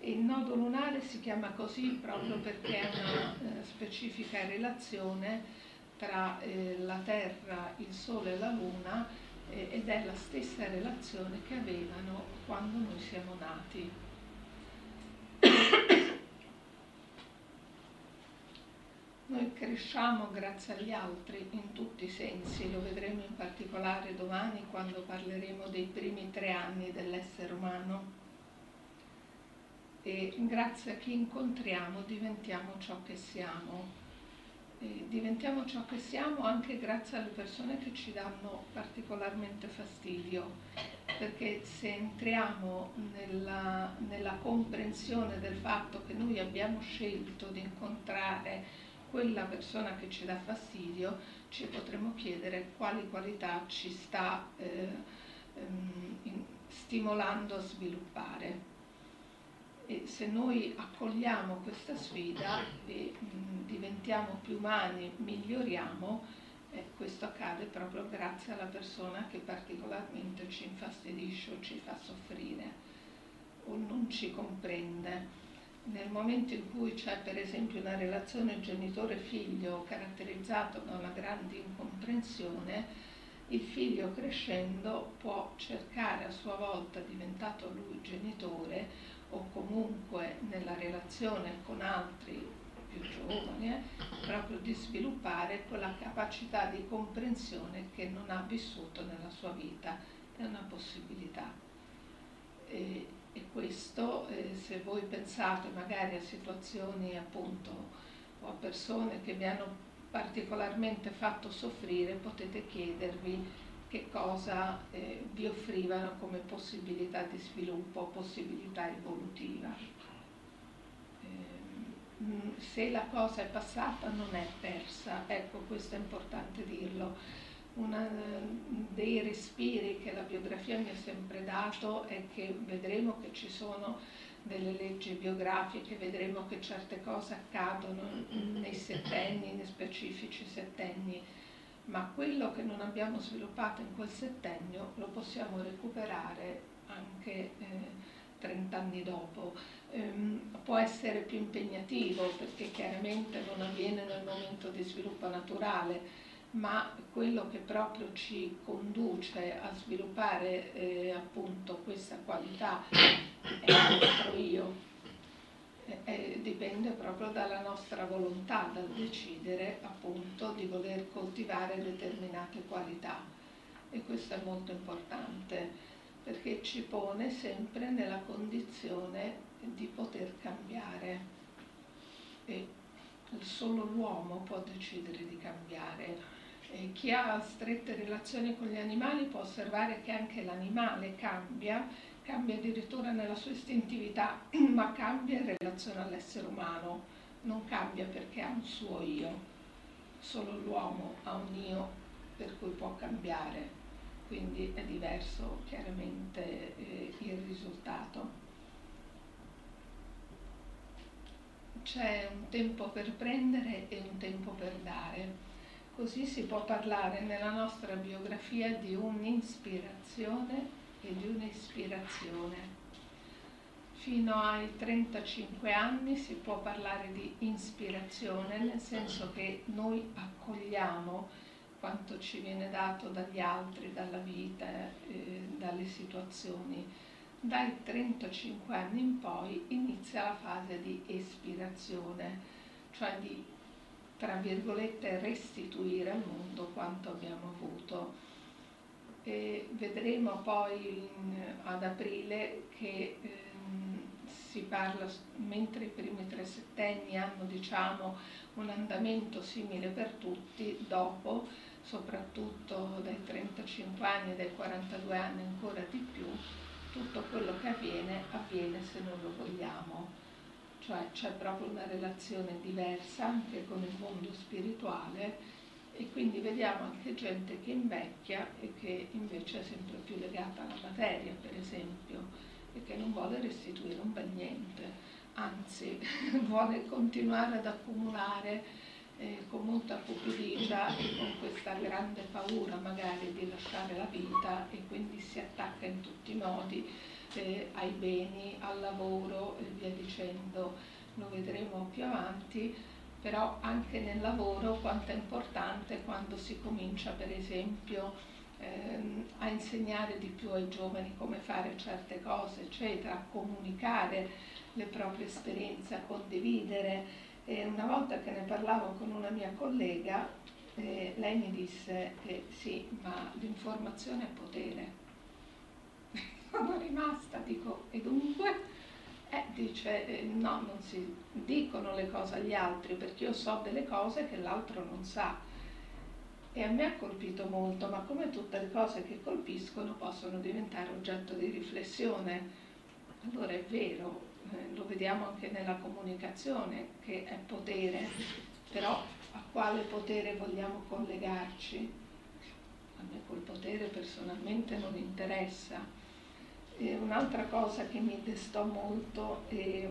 il nodo lunare si chiama così proprio perché è una eh, specifica relazione tra eh, la Terra, il Sole e la Luna eh, ed è la stessa relazione che avevano quando noi siamo nati. Noi cresciamo grazie agli altri in tutti i sensi, lo vedremo in particolare domani quando parleremo dei primi tre anni dell'essere umano. E grazie a chi incontriamo diventiamo ciò che siamo. E diventiamo ciò che siamo anche grazie alle persone che ci danno particolarmente fastidio, perché se entriamo nella, nella comprensione del fatto che noi abbiamo scelto di incontrare quella persona che ci dà fastidio, ci potremo chiedere quali qualità ci sta eh, ehm, stimolando a sviluppare. E se noi accogliamo questa sfida e mh, diventiamo più umani, miglioriamo, eh, questo accade proprio grazie alla persona che particolarmente ci infastidisce o ci fa soffrire o non ci comprende. Nel momento in cui c'è per esempio una relazione genitore-figlio caratterizzata da una grande incomprensione, il figlio crescendo può cercare a sua volta, diventato lui genitore, o comunque nella relazione con altri più giovani, eh, proprio di sviluppare quella capacità di comprensione che non ha vissuto nella sua vita, è una possibilità. E, e questo, eh, se voi pensate magari a situazioni appunto o a persone che vi hanno particolarmente fatto soffrire, potete chiedervi che cosa eh, vi offrivano come possibilità di sviluppo, possibilità evolutiva. Eh, se la cosa è passata non è persa, ecco questo è importante dirlo. Uno dei respiri che la biografia mi ha sempre dato è che vedremo che ci sono delle leggi biografiche, vedremo che certe cose accadono nei settenni, nei specifici settenni ma quello che non abbiamo sviluppato in quel settennio lo possiamo recuperare anche eh, 30 anni dopo. Ehm, può essere più impegnativo perché chiaramente non avviene nel momento di sviluppo naturale, ma quello che proprio ci conduce a sviluppare eh, appunto questa qualità è il nostro io eh, dipende proprio dalla nostra volontà, dal decidere appunto di voler coltivare determinate qualità. E questo è molto importante perché ci pone sempre nella condizione di poter cambiare. E solo l'uomo può decidere di cambiare. E chi ha strette relazioni con gli animali può osservare che anche l'animale cambia cambia addirittura nella sua istintività, ma cambia in relazione all'essere umano, non cambia perché ha un suo io, solo l'uomo ha un io per cui può cambiare, quindi è diverso chiaramente eh, il risultato. C'è un tempo per prendere e un tempo per dare. Così si può parlare nella nostra biografia di un'ispirazione e di un'ispirazione. Fino ai 35 anni si può parlare di ispirazione, nel senso che noi accogliamo quanto ci viene dato dagli altri, dalla vita, eh, dalle situazioni. Dai 35 anni in poi inizia la fase di espirazione, cioè di, tra virgolette, restituire al mondo quanto abbiamo avuto e vedremo poi in, ad aprile che ehm, si parla, mentre i primi tre settenni hanno diciamo, un andamento simile per tutti, dopo, soprattutto dai 35 anni e dai 42 anni ancora di più, tutto quello che avviene avviene se non lo vogliamo, cioè c'è proprio una relazione diversa anche con il mondo spirituale e quindi vediamo anche gente che invecchia e che invece è sempre più legata alla materia, per esempio, e che non vuole restituire un bel niente, anzi vuole continuare ad accumulare eh, con molta cupidigia e con questa grande paura magari di lasciare la vita e quindi si attacca in tutti i modi eh, ai beni, al lavoro e via dicendo, lo vedremo più avanti però anche nel lavoro quanto è importante quando si comincia per esempio ehm, a insegnare di più ai giovani come fare certe cose, eccetera, a comunicare le proprie esperienze, a condividere. E una volta che ne parlavo con una mia collega, eh, lei mi disse eh, sì, ma l'informazione è potere. Sono rimasta, dico, e dunque? Eh, dice, no, non si dicono le cose agli altri perché io so delle cose che l'altro non sa. E a me ha colpito molto, ma come tutte le cose che colpiscono possono diventare oggetto di riflessione. Allora è vero, lo vediamo anche nella comunicazione, che è potere, però a quale potere vogliamo collegarci? A me quel potere personalmente non interessa un'altra cosa che mi destò molto, eh,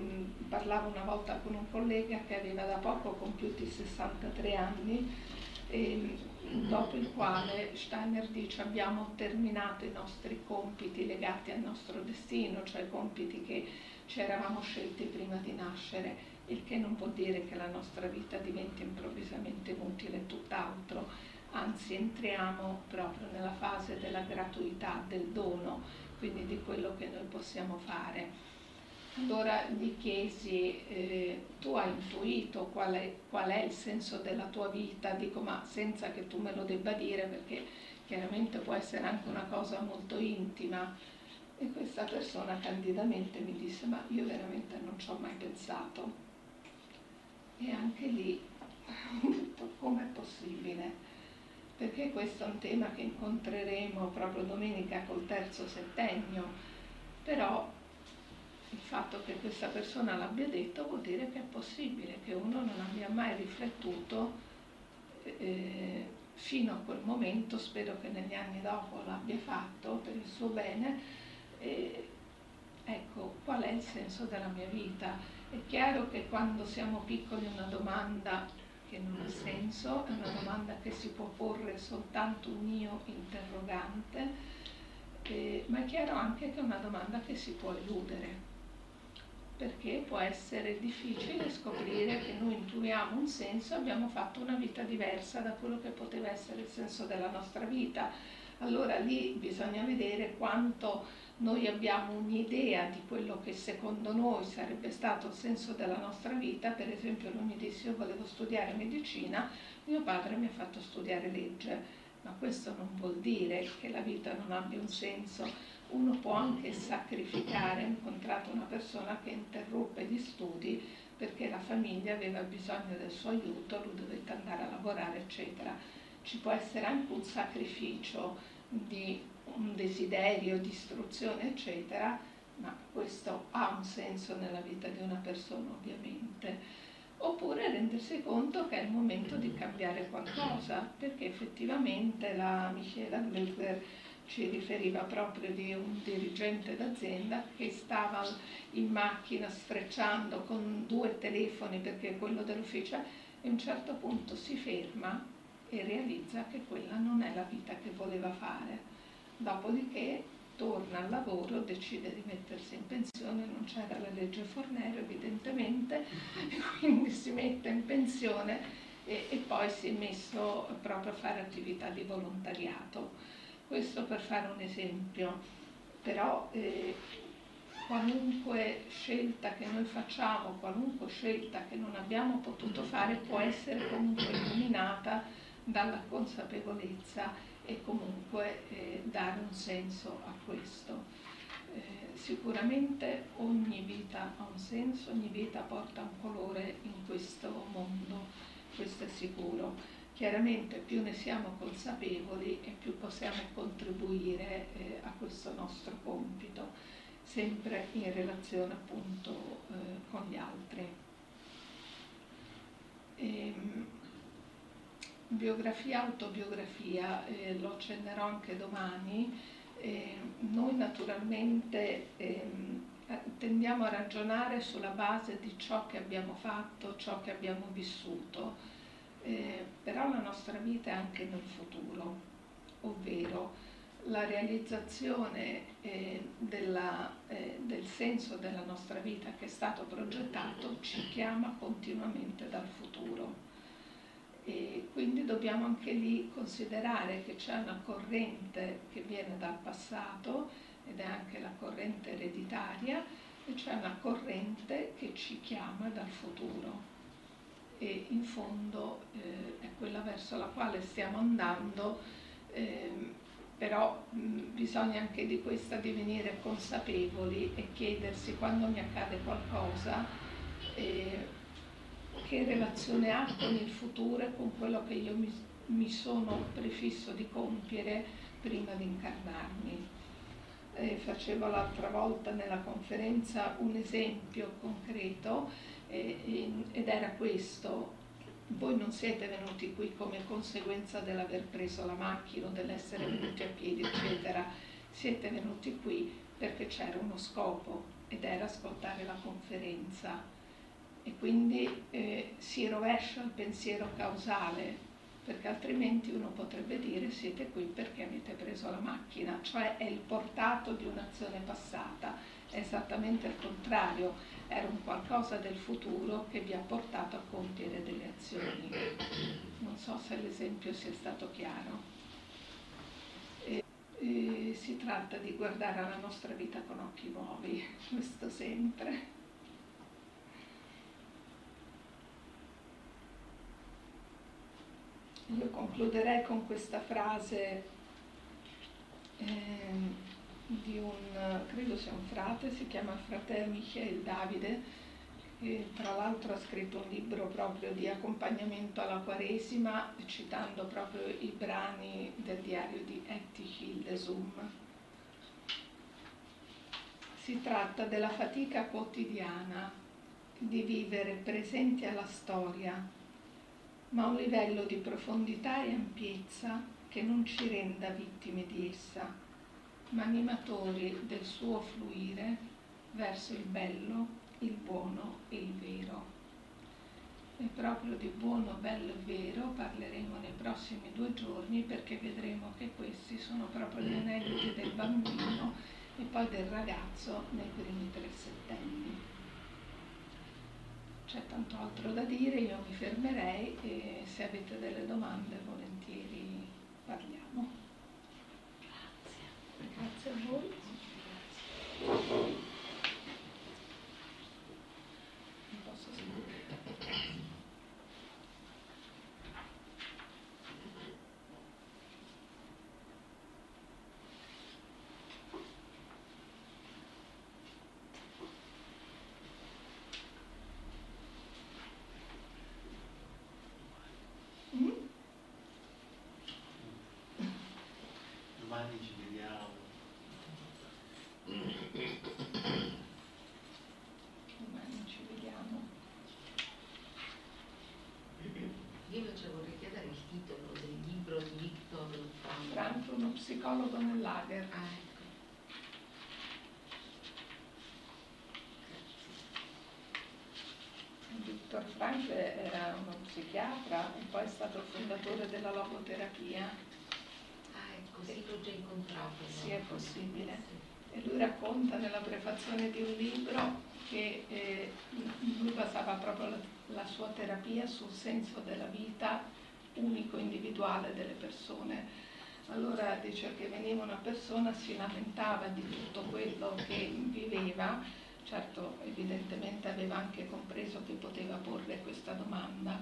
parlavo una volta con un collega che aveva da poco compiuti 63 anni, eh, dopo il quale Steiner dice abbiamo terminato i nostri compiti legati al nostro destino, cioè compiti che ci eravamo scelti prima di nascere, il che non vuol dire che la nostra vita diventi improvvisamente inutile, tutt'altro, anzi entriamo proprio nella fase della gratuità, del dono quindi di quello che noi possiamo fare. Allora gli chiesi, eh, tu hai intuito qual è, qual è il senso della tua vita? Dico, ma senza che tu me lo debba dire, perché chiaramente può essere anche una cosa molto intima. E questa persona candidamente mi disse, ma io veramente non ci ho mai pensato. E anche lì ho detto, com'è possibile? Perché questo è un tema che incontreremo proprio domenica col terzo settennio, però il fatto che questa persona l'abbia detto vuol dire che è possibile che uno non abbia mai riflettuto eh, fino a quel momento, spero che negli anni dopo l'abbia fatto per il suo bene, eh, ecco qual è il senso della mia vita. È chiaro che quando siamo piccoli una domanda che non ha senso, è una domanda che si può porre soltanto un io interrogante, eh, ma è chiaro anche che è una domanda che si può eludere perché può essere difficile scoprire che noi intuiamo un senso e abbiamo fatto una vita diversa da quello che poteva essere il senso della nostra vita. Allora lì bisogna vedere quanto noi abbiamo un'idea di quello che secondo noi sarebbe stato il senso della nostra vita. Per esempio lui mi disse io volevo studiare medicina, mio padre mi ha fatto studiare legge, ma questo non vuol dire che la vita non abbia un senso uno può anche sacrificare, ho incontrato una persona che interruppe gli studi perché la famiglia aveva bisogno del suo aiuto, lui doveva andare a lavorare, eccetera. Ci può essere anche un sacrificio di un desiderio di istruzione, eccetera, ma questo ha un senso nella vita di una persona, ovviamente. Oppure rendersi conto che è il momento di cambiare qualcosa, perché effettivamente la Michela Glöser ci riferiva proprio di un dirigente d'azienda che stava in macchina sfrecciando con due telefoni perché è quello dell'ufficio e a un certo punto si ferma e realizza che quella non è la vita che voleva fare. Dopodiché torna al lavoro, decide di mettersi in pensione, non c'era la legge Fornero evidentemente, quindi si mette in pensione e, e poi si è messo proprio a fare attività di volontariato. Questo per fare un esempio, però eh, qualunque scelta che noi facciamo, qualunque scelta che non abbiamo potuto fare può essere comunque illuminata dalla consapevolezza e comunque eh, dare un senso a questo. Eh, sicuramente ogni vita ha un senso, ogni vita porta un colore in questo mondo, questo è sicuro. Chiaramente più ne siamo consapevoli e più possiamo contribuire eh, a questo nostro compito, sempre in relazione appunto eh, con gli altri. Ehm, biografia, autobiografia, eh, lo accennerò anche domani. Ehm, noi naturalmente ehm, tendiamo a ragionare sulla base di ciò che abbiamo fatto, ciò che abbiamo vissuto eh, però la nostra vita è anche nel futuro, ovvero la realizzazione eh, della, eh, del senso della nostra vita che è stato progettato ci chiama continuamente dal futuro. E quindi dobbiamo anche lì considerare che c'è una corrente che viene dal passato ed è anche la corrente ereditaria e c'è una corrente che ci chiama dal futuro. E in fondo eh, è quella verso la quale stiamo andando, eh, però mh, bisogna anche di questa divenire consapevoli e chiedersi quando mi accade qualcosa eh, che relazione ha con il futuro e con quello che io mi, mi sono prefisso di compiere prima di incarnarmi. Eh, facevo l'altra volta nella conferenza un esempio concreto ed era questo, voi non siete venuti qui come conseguenza dell'aver preso la macchina dell'essere venuti a piedi, eccetera, siete venuti qui perché c'era uno scopo ed era ascoltare la conferenza e quindi eh, si rovescia il pensiero causale perché altrimenti uno potrebbe dire siete qui perché avete preso la macchina, cioè è il portato di un'azione passata, è esattamente il contrario, era un qualcosa del futuro che vi ha portato a compiere delle azioni. Non so se l'esempio sia stato chiaro. E, e, si tratta di guardare alla nostra vita con occhi nuovi, questo sempre. Io concluderei con questa frase eh, di un, credo sia un frate, si chiama Frater Michel Davide, e tra l'altro ha scritto un libro proprio di accompagnamento alla Quaresima, citando proprio i brani del diario di Etty Hildesum. Si tratta della fatica quotidiana di vivere presenti alla storia, ma un livello di profondità e ampiezza che non ci renda vittime di essa, ma animatori del suo fluire verso il bello il buono e il vero. E proprio di buono, bello e vero parleremo nei prossimi due giorni perché vedremo che questi sono proprio gli aneddoti del bambino e poi del ragazzo nei primi tre settembre. C'è tanto altro da dire, io mi fermerei e se avete delle domande volentieri parliamo. Grazie. Grazie a voi. Psicologo nel lager. Ah, ecco. Viktor Frankl era uno psichiatra e poi è stato fondatore della logoterapia. Ah, ecco, sì, l'ho già incontrato. Sì, è possibile. E lui racconta nella prefazione di un libro che eh, lui basava proprio la, la sua terapia sul senso della vita unico, individuale delle persone allora dice che veniva una persona, si lamentava di tutto quello che viveva, certo evidentemente aveva anche compreso che poteva porre questa domanda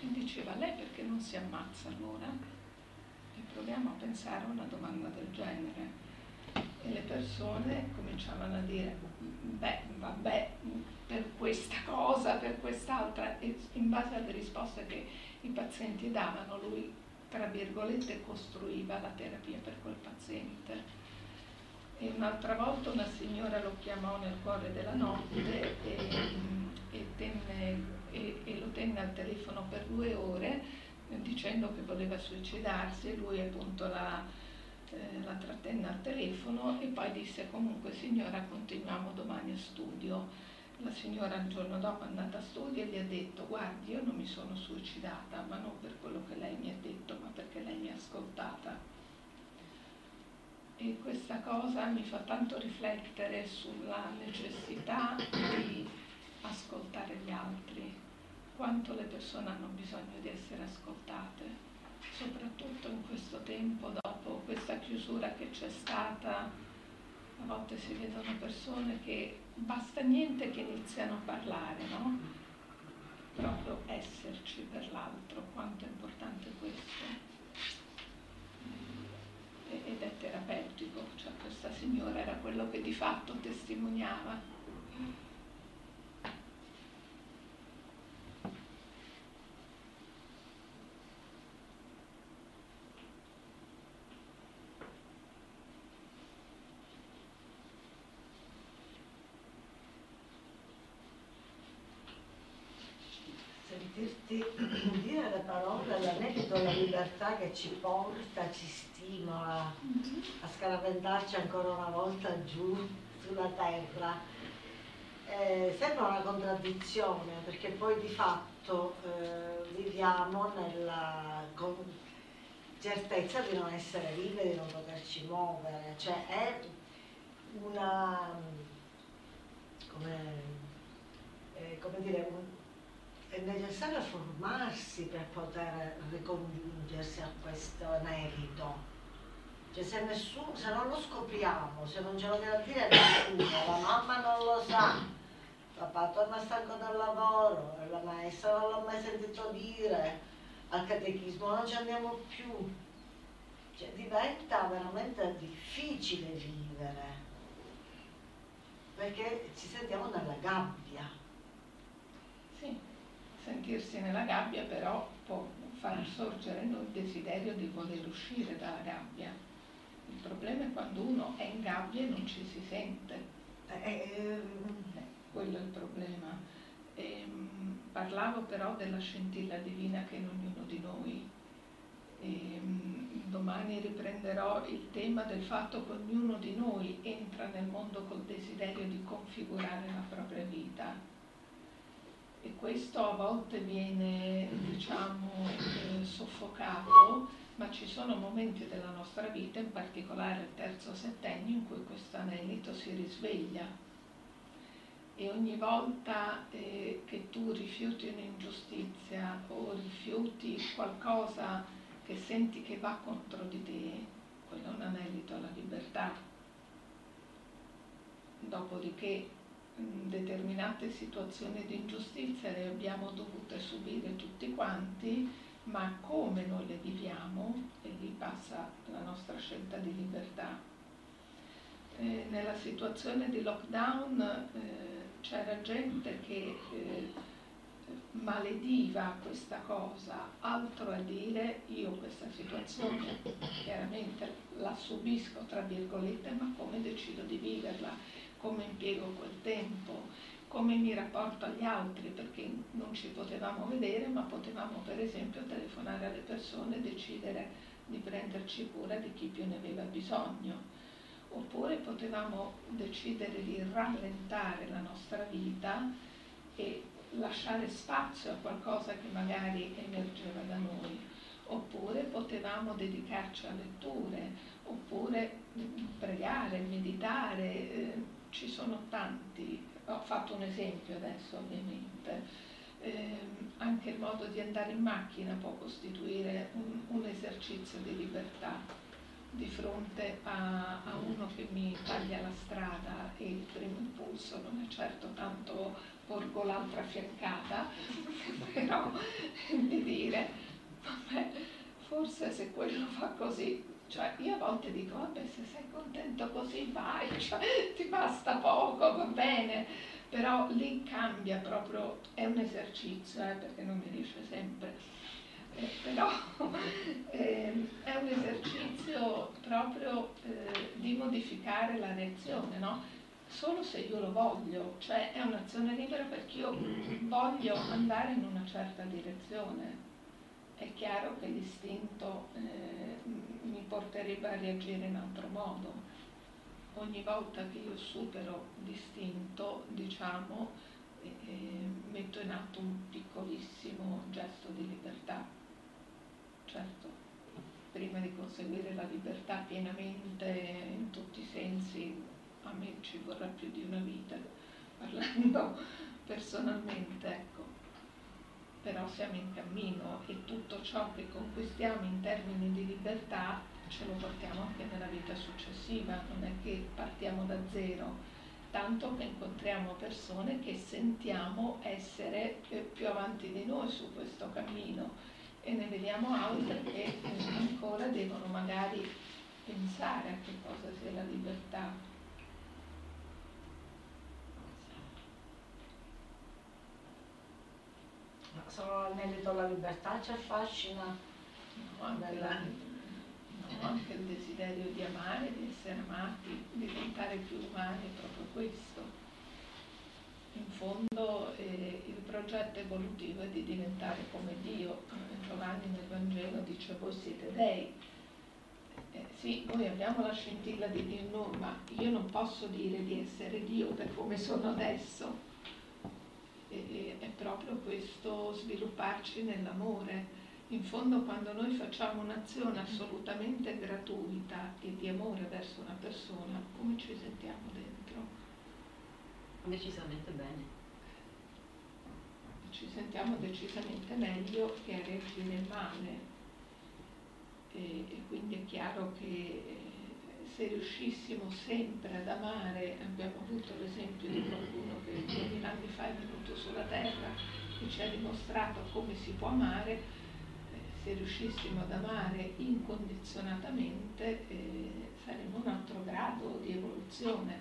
e diceva lei perché non si ammazza allora? E proviamo a pensare a una domanda del genere. E le persone cominciavano a dire, beh, vabbè, per questa cosa, per quest'altra, e in base alle risposte che i pazienti davano, lui tra virgolette, costruiva la terapia per quel paziente. E un'altra volta una signora lo chiamò nel cuore della notte e, e, tenne, e, e lo tenne al telefono per due ore dicendo che voleva suicidarsi e lui appunto la, eh, la trattenne al telefono e poi disse comunque signora continuiamo domani a studio la signora il giorno dopo è andata a studio e gli ha detto guardi io non mi sono suicidata ma non per quello che lei mi ha detto ma perché lei mi ha ascoltata. E questa cosa mi fa tanto riflettere sulla necessità di ascoltare gli altri quanto le persone hanno bisogno di essere ascoltate soprattutto in questo tempo dopo questa chiusura che c'è stata a volte si vedono persone che basta niente che iniziano a parlare, no? Proprio esserci per l'altro, quanto è importante questo. Ed è terapeutico, cioè questa signora era quello che di fatto testimoniava. Sentirti dire le parole, l'aneddoto, la libertà che ci porta, ci stimola mm-hmm. a scaraventarci ancora una volta giù sulla terra. Eh, sembra una contraddizione perché poi di fatto eh, viviamo nella certezza di non essere vive, di non poterci muovere, cioè è una, come, eh, come dire, un, è necessario formarsi per poter ricongiungersi a questo merito. Cioè se, nessuno, se non lo scopriamo, se non ce lo deve dire nessuno, la mamma non lo sa, papà torna stanco dal lavoro, la maestra non l'ho mai sentito dire, al catechismo non ci andiamo più. Cioè diventa veramente difficile vivere, perché ci sentiamo nella gabbia. Sentirsi nella gabbia però può far sorgere in noi il desiderio di voler uscire dalla gabbia. Il problema è quando uno è in gabbia e non ci si sente. Eh, eh, Eh, quello è il problema. Ehm, parlavo però della scintilla divina che è in ognuno di noi. Ehm, domani riprenderò il tema del fatto che ognuno di noi entra nel mondo col desiderio di configurare la propria vita. E questo a volte viene, diciamo, eh, soffocato, ma ci sono momenti della nostra vita, in particolare il terzo settennio, in cui questo anelito si risveglia e ogni volta eh, che tu rifiuti un'ingiustizia o rifiuti qualcosa che senti che va contro di te, quello è un anelito alla libertà. Dopodiché determinate situazioni di ingiustizia le abbiamo dovute subire tutti quanti, ma come noi le viviamo, e lì passa la nostra scelta di libertà. Eh, nella situazione di lockdown eh, c'era gente che eh, malediva questa cosa, altro a dire io questa situazione chiaramente la subisco tra virgolette, ma come decido di viverla, come impiego quel tempo, come mi rapporto agli altri, perché non ci potevamo vedere, ma potevamo per esempio telefonare alle persone e decidere di prenderci cura di chi più ne aveva bisogno. Oppure potevamo decidere di rallentare la nostra vita e lasciare spazio a qualcosa che magari emergeva da noi, oppure potevamo dedicarci a letture, oppure pregare, meditare, eh, ci sono tanti, ho fatto un esempio adesso ovviamente. Eh, anche il modo di andare in macchina può costituire un, un esercizio di libertà di fronte a, a, uno che mi taglia la strada e il primo impulso non è certo tanto porgo l'altra fiancata, però di dire, vabbè, forse se quello fa così, cioè io a volte dico, vabbè, se sei contento così vai, cioè, ti basta poco, va bene, però lì cambia proprio, è un esercizio, eh, perché non mi riesce sempre eh, però eh, è un esercizio proprio eh, di modificare la reazione, no? solo se io lo voglio, cioè è un'azione libera perché io voglio andare in una certa direzione. È chiaro che l'istinto eh, mi porterebbe a reagire in altro modo. Ogni volta che io supero l'istinto, diciamo, eh, metto in atto un piccolissimo gesto di libertà certo, prima di conseguire la libertà pienamente in tutti i sensi, a me ci vorrà più di una vita, parlando personalmente, ecco. Però siamo in cammino e tutto ciò che conquistiamo in termini di libertà ce lo portiamo anche nella vita successiva, non è che partiamo da zero, tanto che incontriamo persone che sentiamo essere più avanti di noi su questo cammino e ne vediamo altre che ancora devono magari pensare a che cosa sia la libertà. Ma solo l'anelito alla libertà ci affascina? No, anche, la, no, anche il desiderio di amare, di essere amati, di diventare più umani, è proprio questo in fondo eh, il progetto evolutivo è di diventare come Dio. Giovanni nel Vangelo dice voi siete dei. Eh, sì, noi abbiamo la scintilla di Dio in noi, ma io non posso dire di essere Dio per come sono adesso. E, è proprio questo svilupparci nell'amore. In fondo quando noi facciamo un'azione assolutamente gratuita e di amore verso una persona, come ci sentiamo dentro? Decisamente bene. Ci sentiamo decisamente meglio che a reagire male. e, e quindi è chiaro che eh, se riuscissimo sempre ad amare, abbiamo avuto l'esempio di qualcuno che 2000 anni fa è venuto sulla Terra e ci ha dimostrato come si può amare, eh, se riuscissimo ad amare incondizionatamente eh, saremo un altro grado di evoluzione.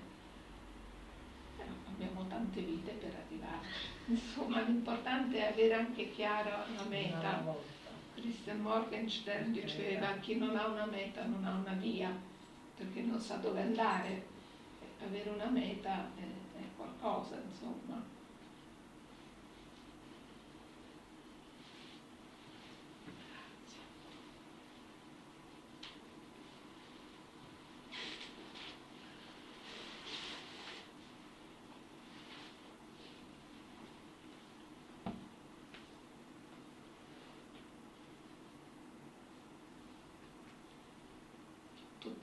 Però abbiamo tante vite per arrivarci. Insomma, l'importante è avere anche chiara una meta. Christian Morgenstern diceva chi non ha una meta non ha una via perché non sa dove andare. Avere una meta è, è qualcosa, insomma.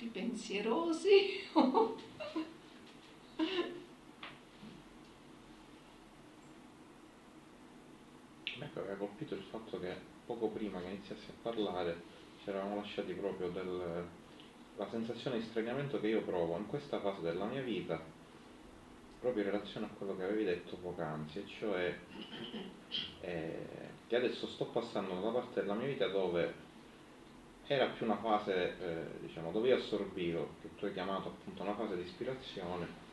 Tutti pensierosi. Ecco, aveva colpito il fatto che poco prima che iniziassi a parlare ci eravamo lasciati proprio del, la sensazione di straniamento che io provo in questa fase della mia vita, proprio in relazione a quello che avevi detto poc'anzi, e cioè eh, che adesso sto passando da una parte della mia vita dove era più una fase eh, diciamo, dove io assorbivo, che tu hai chiamato appunto una fase di ispirazione,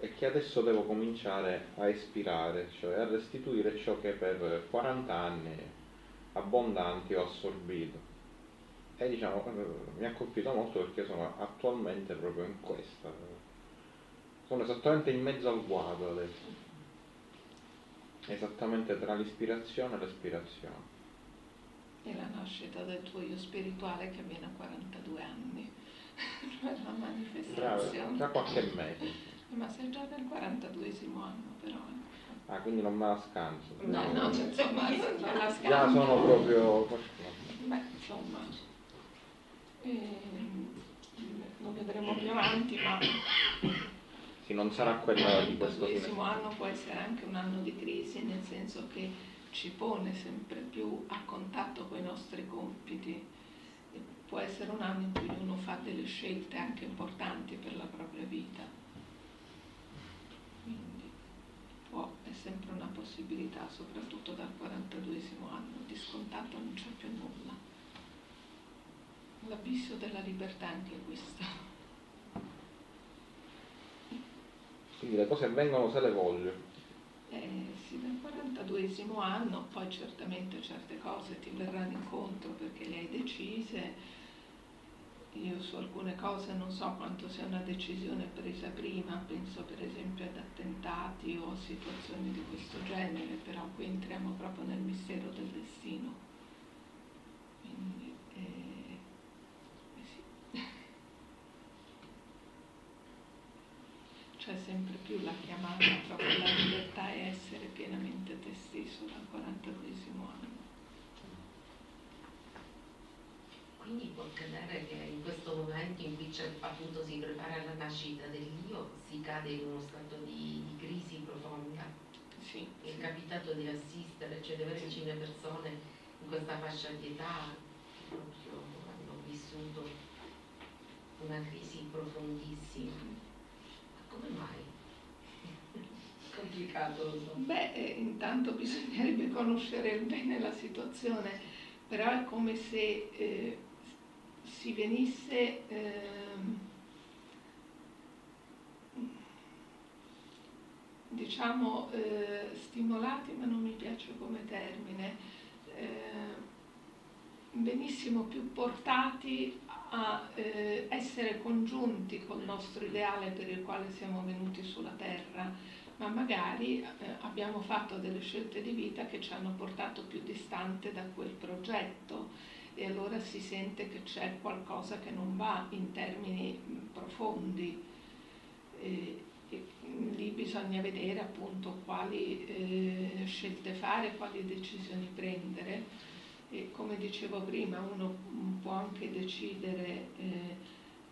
e che adesso devo cominciare a espirare, cioè a restituire ciò che per 40 anni abbondanti ho assorbito. E diciamo, eh, mi ha colpito molto perché sono attualmente proprio in questa. Sono esattamente in mezzo al guado adesso. Esattamente tra l'ispirazione e l'espirazione è la nascita del tuo io spirituale che avviene a 42 anni, la manifestazione. tra qualche mese. Ma sei già nel 42 anno però. Eh. Ah, quindi non me la scanso. No, no, insomma, non la scanso. Già sono proprio... Beh, insomma, eh, lo vedremo più avanti, ma... Sì, non sarà quella di questo Il prossimo anno può essere anche un anno di crisi, nel senso che ci pone sempre più a contatto con i nostri compiti. E può essere un anno in cui uno fa delle scelte anche importanti per la propria vita. Quindi può, è sempre una possibilità, soprattutto dal 42 anno, di scontato non c'è più nulla. L'abisso della libertà anche questo. Quindi le cose avvengono se le voglio. Eh, sì, dal 42 anno, poi certamente certe cose ti verranno incontro perché le hai decise. Io su alcune cose non so quanto sia una decisione presa prima, penso per esempio ad attentati o situazioni di questo genere, però qui entriamo proprio nel mistero del destino. Quindi, eh, c'è sempre più la chiamata proprio alla libertà e essere pienamente te stesso dal 42 anno. Quindi può accadere che in questo momento in cui appunto si prepara la nascita dell'io si cade in uno stato di, di crisi profonda. Sì. È capitato di assistere, cioè di avere vicine persone in questa fascia di età che proprio hanno vissuto una crisi profondissima come mai? Complicato, lo so. Beh, eh, intanto bisognerebbe conoscere bene la situazione, però è come se eh, si venisse... Eh, diciamo eh, stimolati, ma non mi piace come termine, eh, benissimo più portati a eh, essere congiunti col nostro ideale per il quale siamo venuti sulla Terra, ma magari eh, abbiamo fatto delle scelte di vita che ci hanno portato più distante da quel progetto e allora si sente che c'è qualcosa che non va in termini mh, profondi. E, e lì bisogna vedere appunto quali eh, scelte fare, quali decisioni prendere e come dicevo prima uno può anche decidere eh,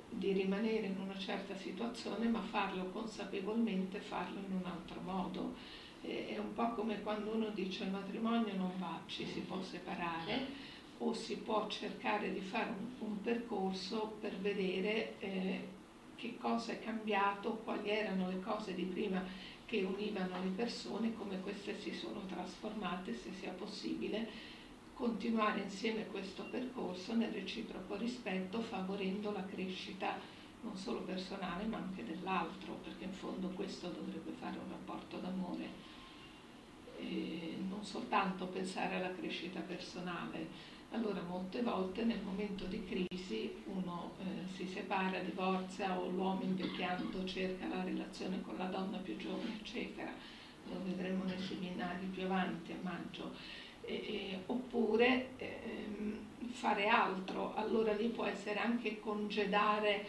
di rimanere in una certa situazione ma farlo consapevolmente, farlo in un altro modo. Eh, è un po' come quando uno dice il matrimonio non va, ci si può separare, o si può cercare di fare un, un percorso per vedere eh, che cosa è cambiato, quali erano le cose di prima che univano le persone, come queste si sono trasformate, se sia possibile continuare insieme questo percorso nel reciproco rispetto, favorendo la crescita non solo personale ma anche dell'altro, perché in fondo questo dovrebbe fare un rapporto d'amore. Non soltanto pensare alla crescita personale, allora molte volte nel momento di crisi uno eh, si separa, divorzia o l'uomo invecchiando cerca la relazione con la donna più giovane, eccetera. Lo vedremo nei seminari più avanti a maggio. E, e, oppure ehm, fare altro, allora lì può essere anche congedare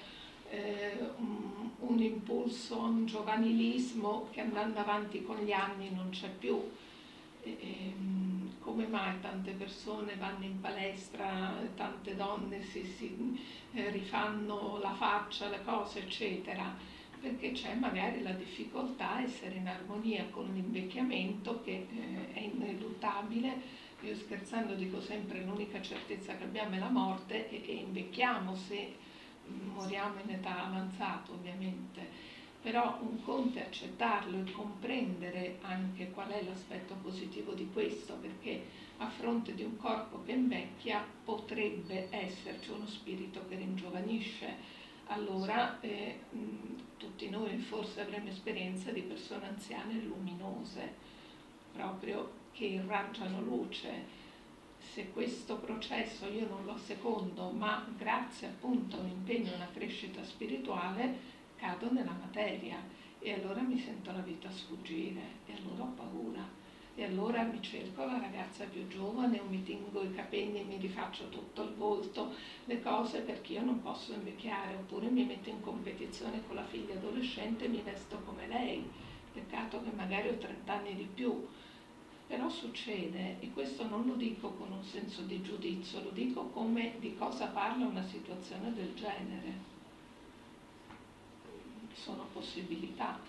eh, un, un, impulso, un giovanilismo che andando avanti con gli anni non c'è più. E, ehm, come mai tante persone vanno in palestra, tante donne si, si eh, rifanno la faccia, le cose, eccetera, perché c'è magari la difficoltà a essere in armonia con l'invecchiamento che eh, è ineluttabile. Io scherzando dico sempre l'unica certezza che abbiamo è la morte e, e invecchiamo se mm, moriamo in età avanzata ovviamente però un conto è accettarlo e comprendere anche qual è l'aspetto positivo di questo, perché a fronte di un corpo che invecchia potrebbe esserci uno spirito che ringiovanisce. Allora eh, tutti noi forse avremo esperienza di persone anziane luminose, proprio che irraggiano luce. Se questo processo io non lo secondo, ma grazie appunto a un impegno e una crescita spirituale, cado nella materia e allora mi sento la vita sfuggire e allora ho paura e allora mi cerco la ragazza più giovane o mi tingo i capelli e mi rifaccio tutto il volto, le cose perché io non posso invecchiare oppure mi metto in competizione con la figlia adolescente e mi vesto come lei, peccato che magari ho 30 anni di più. Però succede, e questo non lo dico con un senso di giudizio, lo dico come di cosa parla una situazione del genere sono possibilità.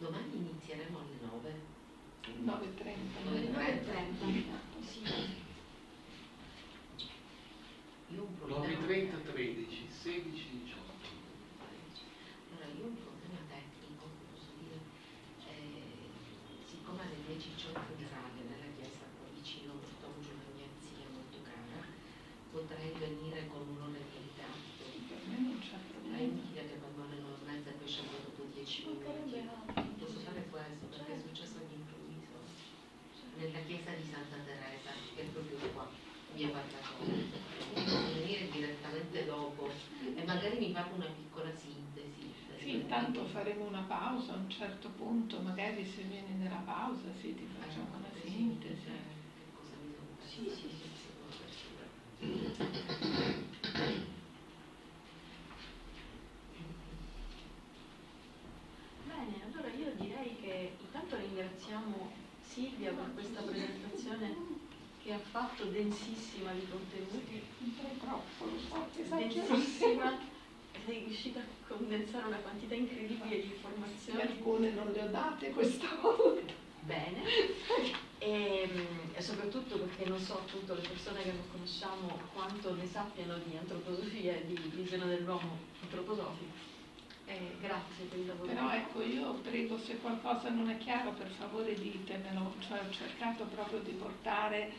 Domani inizieremo alle 9. 9.30. 9.30. Sì. Io un problema. 9.30, 13, 16, 18. Allora, io un problema tecnico, posso dire, eh, siccome alle 10 c'è un funerale nella chiesa qua vicino, purtroppo c'è una mia zia molto cara, potrei venire con un'ora di ritardo. Per me non c'è Lei problema. mi chiede che vanno alle 9 e mezza e poi scendo dopo 10 minuti. Posso fare questo perché è successo all'improvviso. Nella chiesa di Santa Teresa, che è proprio qua, via Parlatorio. Posso venire direttamente dopo e fate una piccola sintesi. Sì, intanto faremo una pausa a un certo punto, magari se vieni nella pausa sì, ti facciamo una sintesi. Sì, sì, sì. Bene, allora io direi che intanto ringraziamo Silvia per questa presentazione che ha fatto densissima di contenuti, troppo, lo so, densissima, sei riuscita a condensare una quantità incredibile di informazioni. alcune non le ho date questa volta. Bene, e, mm, e soprattutto perché non so appunto le persone che non conosciamo quanto ne sappiano di antroposofia e di visione dell'uomo antroposofico. Eh, grazie per il lavoro. Però ecco, io prego se qualcosa non è chiaro, per favore ditemelo, cioè ho cercato proprio di portare